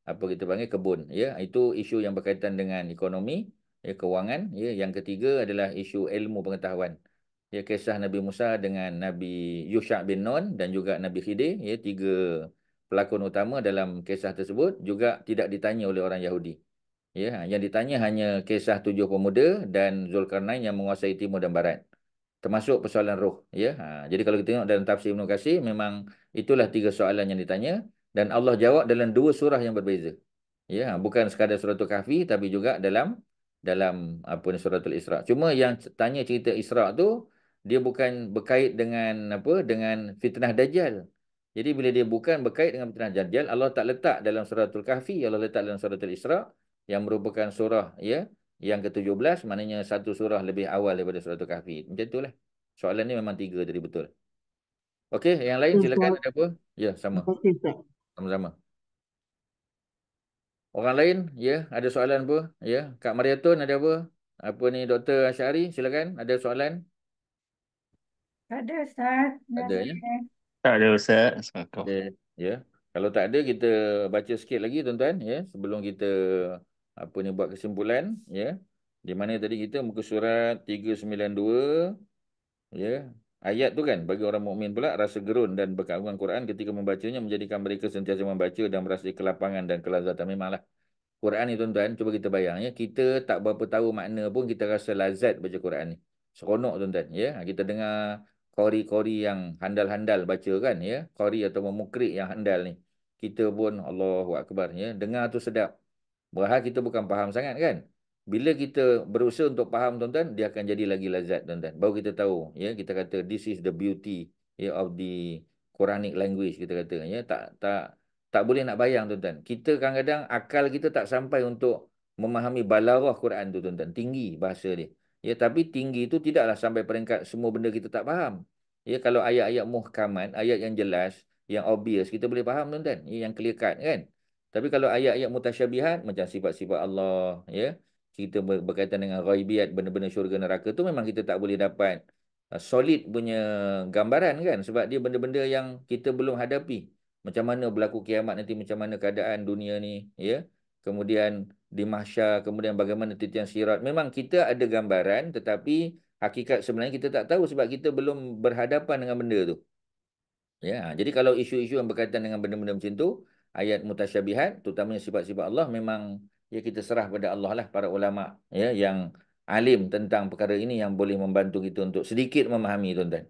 S1: apa kita panggil kebun ya. Itu isu yang berkaitan dengan ekonomi ya kewangan ya. Yang ketiga adalah isu ilmu pengetahuan ya kisah Nabi Musa dengan Nabi Yusha bin Nun dan juga Nabi Khidir ya. Tiga pelakon utama dalam kisah tersebut juga tidak ditanya oleh orang Yahudi ya yang ditanya hanya kisah tujuh pemuda dan Zulkarnain yang menguasai timur dan barat. Termasuk persoalan roh ya ha, jadi kalau kita tengok dalam tafsir Ibnu Katsir memang itulah tiga soalan yang ditanya dan Allah jawab dalam dua surah yang berbeza. Ya ha, bukan sekadar surah Al-Kahfi tapi juga dalam dalam apa ni surah Al-Isra cuma yang tanya cerita Isra tu dia bukan berkait dengan apa dengan fitnah dajjal. Jadi bila dia bukan berkait dengan fitnah dajjal Allah tak letak dalam surah Al-Kahfi Allah letak dalam surah Al-Isra yang merupakan surah ya yang ke-17 maknanya satu surah lebih awal daripada surah Al-Kahfi. Macam itulah. Soalan ni memang tiga tadi betul. Okey, yang lain silakan ada apa? Ya, sama. Sama-sama. Orang lain, ya, ada soalan apa? Ya, Kak Mariatun ada apa? Apa ni Dr. Asyari, silakan. Ada soalan?
S4: Ada Ustaz.
S1: Ada ya.
S5: Tak ada Ustaz. Okay.
S1: Ya. Kalau tak ada kita baca sikit lagi tuan-tuan ya sebelum kita apa ni buat kesimpulan ya. Di mana tadi kita muka surat 392 ya. Ayat tu kan bagi orang mukmin pula rasa gerun dan berkagungan Quran ketika membacanya menjadikan mereka sentiasa membaca dan merasa kelapangan dan kelazatan. Memanglah Quran ni tuan-tuan cuba kita bayang ya. Kita tak berapa tahu makna pun kita rasa lazat baca Quran ni. Seronok tuan-tuan ya. Kita dengar qori-qori yang handal-handal baca kan ya. Qori atau mukrik yang handal ni. Kita pun Allahu akbar ya. Dengar tu sedap Berhal kita bukan faham sangat kan. Bila kita berusaha untuk faham tuan-tuan, dia akan jadi lagi lazat tuan-tuan. Baru kita tahu, ya kita kata this is the beauty ya, of the Quranic language kita kata. Ya tak tak tak boleh nak bayang tuan-tuan. Kita kadang-kadang akal kita tak sampai untuk memahami balarah Quran tu tuan-tuan. Tinggi bahasa dia. Ya tapi tinggi itu tidaklah sampai peringkat semua benda kita tak faham. Ya kalau ayat-ayat muhkamat, ayat yang jelas, yang obvious kita boleh faham tuan-tuan. Ya, yang clear cut kan. Tapi kalau ayat-ayat mutasyabihat macam sifat-sifat Allah, ya, kita berkaitan dengan ghaibiat, benda-benda syurga neraka tu memang kita tak boleh dapat uh, solid punya gambaran kan sebab dia benda-benda yang kita belum hadapi. Macam mana berlaku kiamat nanti, macam mana keadaan dunia ni, ya. Kemudian di mahsyar, kemudian bagaimana titian sirat. Memang kita ada gambaran tetapi hakikat sebenarnya kita tak tahu sebab kita belum berhadapan dengan benda tu. Ya, jadi kalau isu-isu yang berkaitan dengan benda-benda macam tu, ayat mutasyabihat terutamanya sifat-sifat Allah memang ya kita serah pada Allah lah para ulama ya yang alim tentang perkara ini yang boleh membantu kita untuk sedikit memahami tuan-tuan.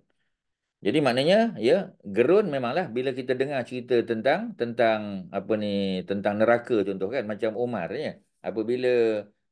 S1: Jadi maknanya ya gerun memanglah bila kita dengar cerita tentang tentang apa ni tentang neraka contoh kan macam Umar ya apabila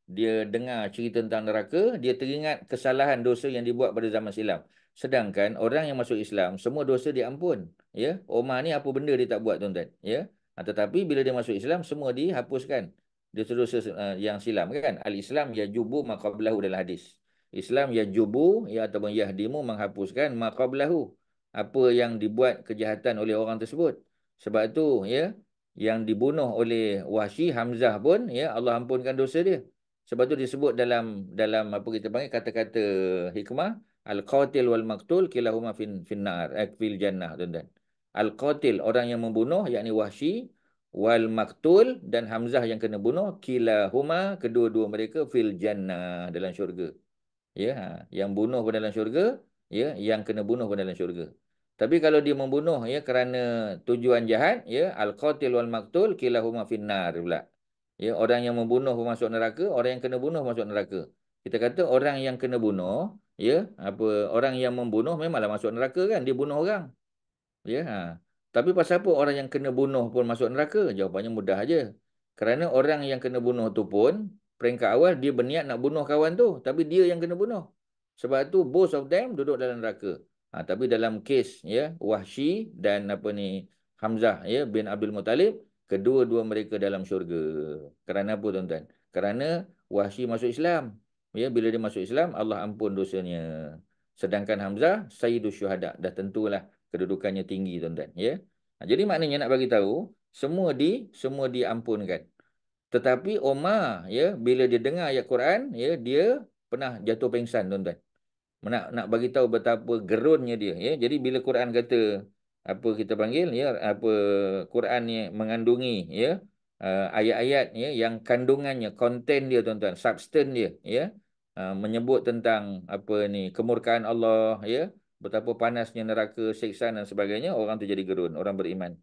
S1: dia dengar cerita tentang neraka dia teringat kesalahan dosa yang dibuat pada zaman silam. Sedangkan orang yang masuk Islam semua dosa diampun ya. Umar ni apa benda dia tak buat tuan-tuan ya. Ha, tetapi bila dia masuk Islam, semua dihapuskan. Dia dosa uh, yang silam kan. Al-Islam ya jubu maqablahu dalam hadis. Islam ya jubu ya ataupun yahdimu menghapuskan maqablahu. Apa yang dibuat kejahatan oleh orang tersebut. Sebab itu ya yang dibunuh oleh Wahsy Hamzah pun ya Allah ampunkan dosa dia. Sebab itu disebut dalam dalam apa kita panggil kata-kata hikmah al-qatil wal maqtul kilahuma fin finnar eh, fil jannah tuan-tuan. Al-Qatil, orang yang membunuh, yakni Wahsy. Wal Maktul dan Hamzah yang kena bunuh. Kilahuma, kedua-dua mereka fil jannah dalam syurga. Ya, ha. yang bunuh pun dalam syurga. Ya, yang kena bunuh pun dalam syurga. Tapi kalau dia membunuh ya kerana tujuan jahat, ya Al-Qatil wal Maktul kilahuma finnar pula. Ya, orang yang membunuh pun masuk neraka, orang yang kena bunuh masuk neraka. Kita kata orang yang kena bunuh, ya, apa orang yang membunuh memanglah masuk neraka kan, dia bunuh orang. Ya. Ha. Tapi pasal apa orang yang kena bunuh pun masuk neraka? Jawapannya mudah aja. Kerana orang yang kena bunuh tu pun peringkat awal dia berniat nak bunuh kawan tu, tapi dia yang kena bunuh. Sebab tu both of them duduk dalam neraka. Ha, tapi dalam kes ya Wahsy dan apa ni Hamzah ya bin Abdul Muttalib, kedua-dua mereka dalam syurga. Kerana apa tuan-tuan? Kerana Wahsy masuk Islam. Ya bila dia masuk Islam, Allah ampun dosanya. Sedangkan Hamzah Sayyidus Syuhada dah tentulah kedudukannya tinggi tuan-tuan ya. Ha, jadi maknanya nak bagi tahu semua di semua diampunkan. Tetapi Omar ya bila dia dengar ayat Quran ya dia pernah jatuh pingsan tuan-tuan. Nak nak bagi tahu betapa gerunnya dia ya. Jadi bila Quran kata apa kita panggil ya apa Quran ni mengandungi ya uh, ayat-ayat ya yang kandungannya konten dia tuan-tuan substance dia ya uh, menyebut tentang apa ni kemurkaan Allah ya betapa panasnya neraka siksaan dan sebagainya orang tu jadi gerun orang beriman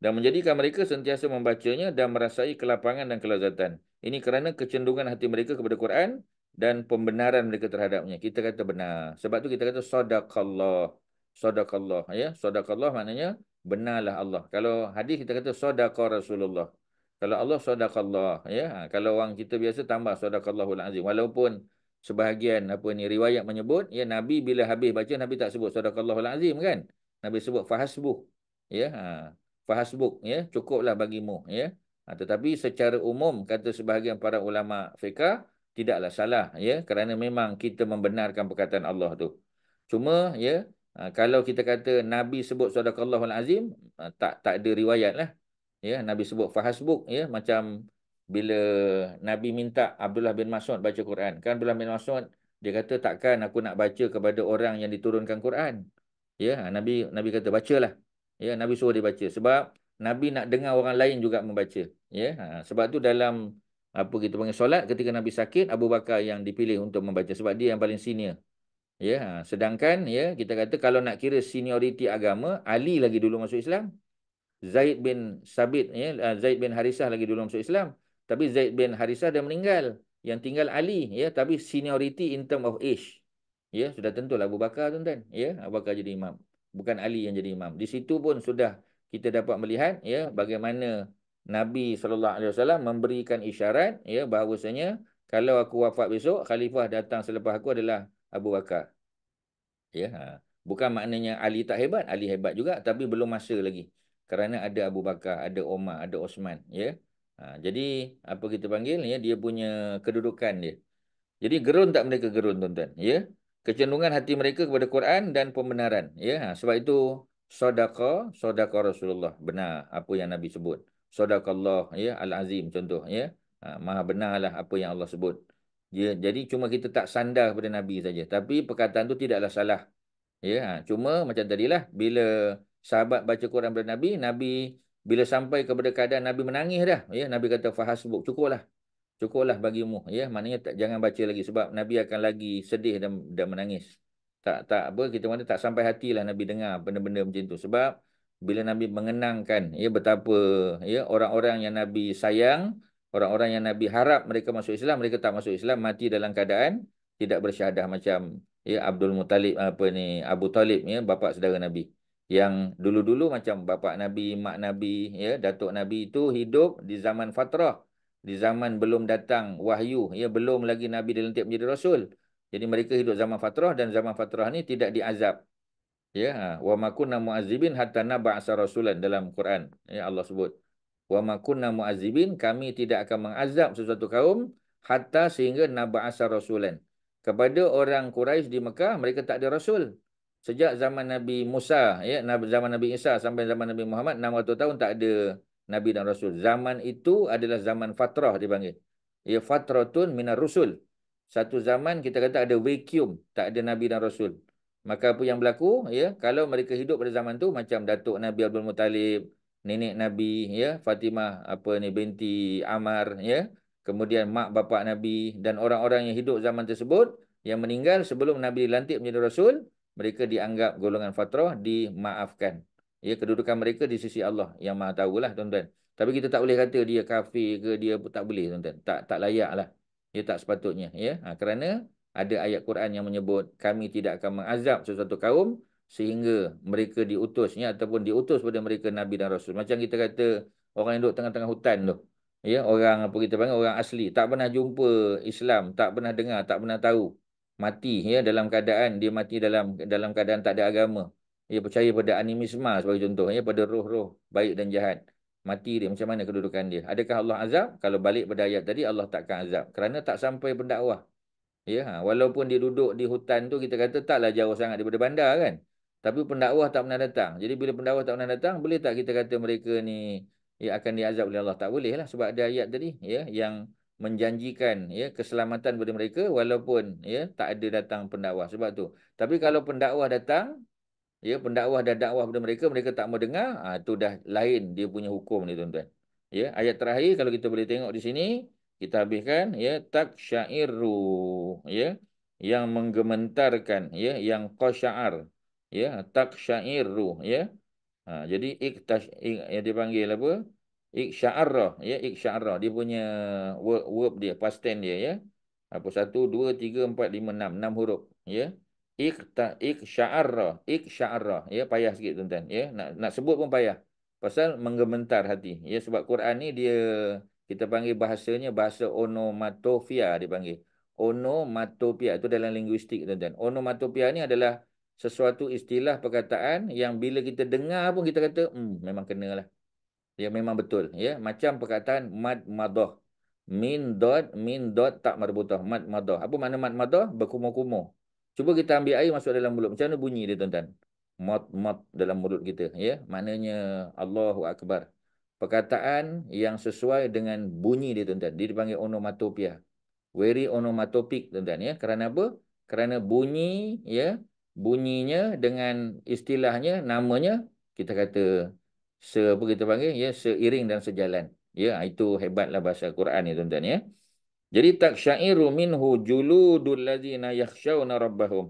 S1: dan menjadikan mereka sentiasa membacanya dan merasai kelapangan dan kelazatan. Ini kerana kecenderungan hati mereka kepada Quran dan pembenaran mereka terhadapnya. Kita kata benar. Sebab tu kita kata sadaqallah. Sadaqallah. Ya? Sadaqallah maknanya benarlah Allah. Kalau hadis kita kata sadaqa Rasulullah. Kalau Allah sadaqallah. Ya? Ha, kalau orang kita biasa tambah sadaqallahul azim. Walaupun sebahagian apa ni riwayat menyebut ya Nabi bila habis baca Nabi tak sebut sadaqallahul azim kan? Nabi sebut fahasbuh. Ya, ha fahasbuk ya cukuplah bagimu ya ha, tetapi secara umum kata sebahagian para ulama fiqh tidaklah salah ya kerana memang kita membenarkan perkataan Allah tu cuma ya ha, kalau kita kata nabi sebut sadaqallahul azim ha, tak tak ada riwayat lah ya nabi sebut fahasbuk ya macam bila nabi minta Abdullah bin Mas'ud baca Quran kan Abdullah bin Mas'ud dia kata takkan aku nak baca kepada orang yang diturunkan Quran ya ha, nabi nabi kata bacalah Ya, Nabi suruh dia baca. Sebab Nabi nak dengar orang lain juga membaca. Ya, ha, sebab tu dalam apa kita panggil solat ketika Nabi sakit, Abu Bakar yang dipilih untuk membaca. Sebab dia yang paling senior. Ya, ha, sedangkan ya kita kata kalau nak kira senioriti agama, Ali lagi dulu masuk Islam. Zaid bin Sabit, ya, Zaid bin Harisah lagi dulu masuk Islam. Tapi Zaid bin Harisah dah meninggal. Yang tinggal Ali, ya, tapi seniority in term of age. Ya, sudah tentulah Abu Bakar tuan-tuan. Ya, Abu Bakar jadi imam bukan Ali yang jadi imam. Di situ pun sudah kita dapat melihat ya bagaimana Nabi sallallahu alaihi wasallam memberikan isyarat ya bahawasanya kalau aku wafat besok khalifah datang selepas aku adalah Abu Bakar. Ya. Ha. Bukan maknanya Ali tak hebat, Ali hebat juga tapi belum masa lagi. Kerana ada Abu Bakar, ada Omar, ada Osman, ya. Ha. jadi apa kita panggil ya dia punya kedudukan dia. Jadi gerun tak mereka gerun tuan-tuan, ya kecenderungan hati mereka kepada Quran dan pembenaran. Ya, ha, sebab itu sedekah, sedekah Rasulullah benar apa yang Nabi sebut. Sedekahullah ya al-azim contoh ya. Ha, maha benarlah apa yang Allah sebut. Ya, jadi cuma kita tak sandar kepada Nabi saja. Tapi perkataan tu tidaklah salah. Ya, ha, cuma macam tadilah bila sahabat baca Quran kepada Nabi, Nabi bila sampai kepada keadaan Nabi menangis dah, ya, Nabi kata fahasbuk, cukuplah. Cukuplah bagimu. Ya maknanya tak jangan baca lagi sebab nabi akan lagi sedih dan dan menangis. Tak tak apa kita mana tak sampai hatilah nabi dengar benda-benda macam tu. Sebab bila nabi mengenangkan ya betapa ya orang-orang yang nabi sayang orang-orang yang nabi harap mereka masuk Islam mereka tak masuk Islam mati dalam keadaan tidak bersyahadah macam ya Abdul Muttalib apa ni Abu Talib ya bapa saudara nabi yang dulu-dulu macam bapa nabi mak nabi ya datuk nabi itu hidup di zaman fatrah. Di zaman belum datang wahyu ya belum lagi nabi dilantik menjadi rasul. Jadi mereka hidup zaman fatrah dan zaman fatrah ni tidak diazab. Ya ha. wa makunna muazibin hatta nab'asa rasulan dalam Quran ya Allah sebut. Wa makunna muazibin kami tidak akan mengazab sesuatu kaum hatta sehingga nab'asa rasulan. Kepada orang Quraisy di Mekah mereka tak ada rasul sejak zaman Nabi Musa ya zaman Nabi Isa sampai zaman Nabi Muhammad 600 tahun tak ada Nabi dan Rasul. Zaman itu adalah zaman fatrah dipanggil. Ya fatratun minar rusul. Satu zaman kita kata ada vacuum, tak ada Nabi dan Rasul. Maka apa yang berlaku? Ya, kalau mereka hidup pada zaman tu macam Datuk Nabi Abdul Muttalib, nenek Nabi, ya, Fatimah apa ni binti Amar, ya. Kemudian mak bapak Nabi dan orang-orang yang hidup zaman tersebut yang meninggal sebelum Nabi dilantik menjadi Rasul, mereka dianggap golongan fatrah dimaafkan. Ya, kedudukan mereka di sisi Allah yang maha tahu lah tuan-tuan. Tapi kita tak boleh kata dia kafir ke dia tak boleh tuan-tuan. Tak tak layak lah. Dia tak sepatutnya. Ya? Ha, kerana ada ayat Quran yang menyebut kami tidak akan mengazab sesuatu kaum sehingga mereka diutus ya, ataupun diutus pada mereka Nabi dan Rasul. Macam kita kata orang yang duduk tengah-tengah hutan tu. Ya, orang apa kita panggil orang asli tak pernah jumpa Islam, tak pernah dengar, tak pernah tahu. Mati ya dalam keadaan dia mati dalam dalam keadaan tak ada agama. Dia percaya pada animisma sebagai contoh ya pada roh-roh baik dan jahat. Mati dia macam mana kedudukan dia? Adakah Allah azab? Kalau balik pada ayat tadi Allah takkan azab kerana tak sampai pendakwah. Ya, ha, walaupun dia duduk di hutan tu kita kata taklah jauh sangat daripada bandar kan. Tapi pendakwah tak pernah datang. Jadi bila pendakwah tak pernah datang, boleh tak kita kata mereka ni ya akan diazab oleh Allah? Tak boleh lah sebab ada ayat tadi ya yang menjanjikan ya keselamatan kepada mereka walaupun ya tak ada datang pendakwah sebab tu. Tapi kalau pendakwah datang ya pendakwah dan dakwah kepada mereka mereka tak mau dengar, ah tu dah lain dia punya hukum ni tuan-tuan. Ya, ayat terakhir kalau kita boleh tengok di sini kita habiskan ya tak syairu ya yang menggementarkan ya yang qasya'ar ya tak syairu ya. Ha, jadi iktash ik, yang dipanggil apa? Iksya'arrah, ya, iksya'arrah. Dia punya verb, verb dia, past tense dia, ya. Apa, satu, dua, tiga, empat, lima, enam. Enam huruf, ya. Ikta, iksya'arrah, iksya'arrah. Ya, payah sikit, tuan-tuan. Ya, nak, nak sebut pun payah. Pasal menggementar hati. Ya, sebab Quran ni dia, kita panggil bahasanya, bahasa onomatopia dia panggil. Onomatopia, itu dalam linguistik, tuan-tuan. Onomatopia ni adalah sesuatu istilah perkataan yang bila kita dengar pun kita kata, hmm, memang kena lah. Ya memang betul. Ya macam perkataan mad madah min dot min dot tak marbutah. Mad madah apa makna mad madah berkumur-kumur. Cuba kita ambil air masuk dalam mulut. Macam mana bunyi dia tuan-tuan? Mat mat dalam mulut kita. Ya maknanya Allahu akbar. Perkataan yang sesuai dengan bunyi dia tuan-tuan. Dia dipanggil onomatopia very onomatopic tuan-tuan ya. Kerana apa? Kerana bunyi ya bunyinya dengan istilahnya namanya kita kata se apa kita panggil ya seiring dan sejalan. Ya itu hebatlah bahasa Quran ni tuan-tuan ya. Jadi tak syairu minhu juludul ladzina yakhshawna rabbahum.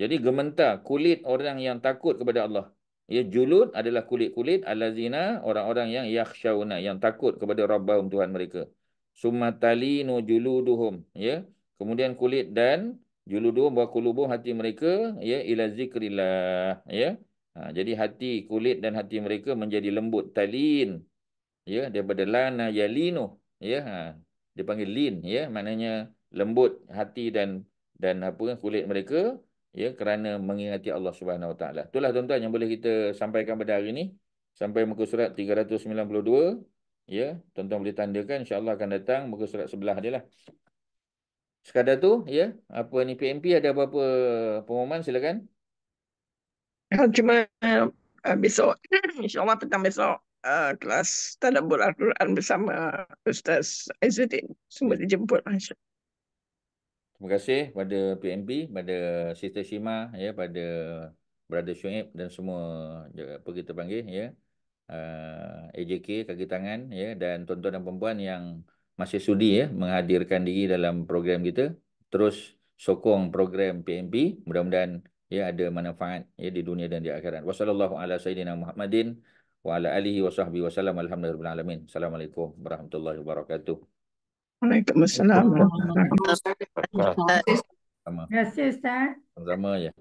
S1: Jadi gementar kulit orang yang takut kepada Allah. Ya julud adalah kulit-kulit allazina orang-orang yang yakhshawna yang takut kepada rabbahum Tuhan mereka. Summatalinu juluduhum ya. Kemudian kulit dan juluduhum wa qulubuhum hati mereka ya ila zikrillah ya Ha, jadi hati, kulit dan hati mereka menjadi lembut. Talin. Ya, daripada lana yalinu. Ya, ha, dia panggil lin. Ya, maknanya lembut hati dan dan apa kulit mereka. Ya, kerana mengingati Allah Subhanahu Wa Taala. Itulah tuan-tuan yang boleh kita sampaikan pada hari ini. Sampai muka surat 392. Ya, tuan-tuan boleh tandakan. InsyaAllah akan datang muka surat sebelah dia lah. Sekadar tu, ya. Apa ni PMP ada apa-apa pengumuman silakan.
S2: Cuma uh, besok, insyaAllah petang besok, uh, kelas Tadabbur Al-Quran bersama Ustaz Aizzuddin. Semua dijemput.
S1: Terima kasih pada PMP, pada Sister Shima, ya, pada Brother Shuib dan semua apa kita panggil, ya, uh, AJK, kaki tangan, ya, dan tuan-tuan dan perempuan yang masih sudi ya, menghadirkan diri dalam program kita. Terus sokong program PMP, mudah-mudahan ya ada manfaat ya di dunia dan di akhirat. Wassallallahu ala sayyidina Muhammadin wa ala alihi wa sahbihi wa sallam alhamdulillah alamin. Assalamualaikum warahmatullahi wabarakatuh.
S2: Waalaikumsalam.
S4: Terima kasih Ustaz.
S1: Sama.
S4: Terima kasih Ustaz.
S1: Sama ya.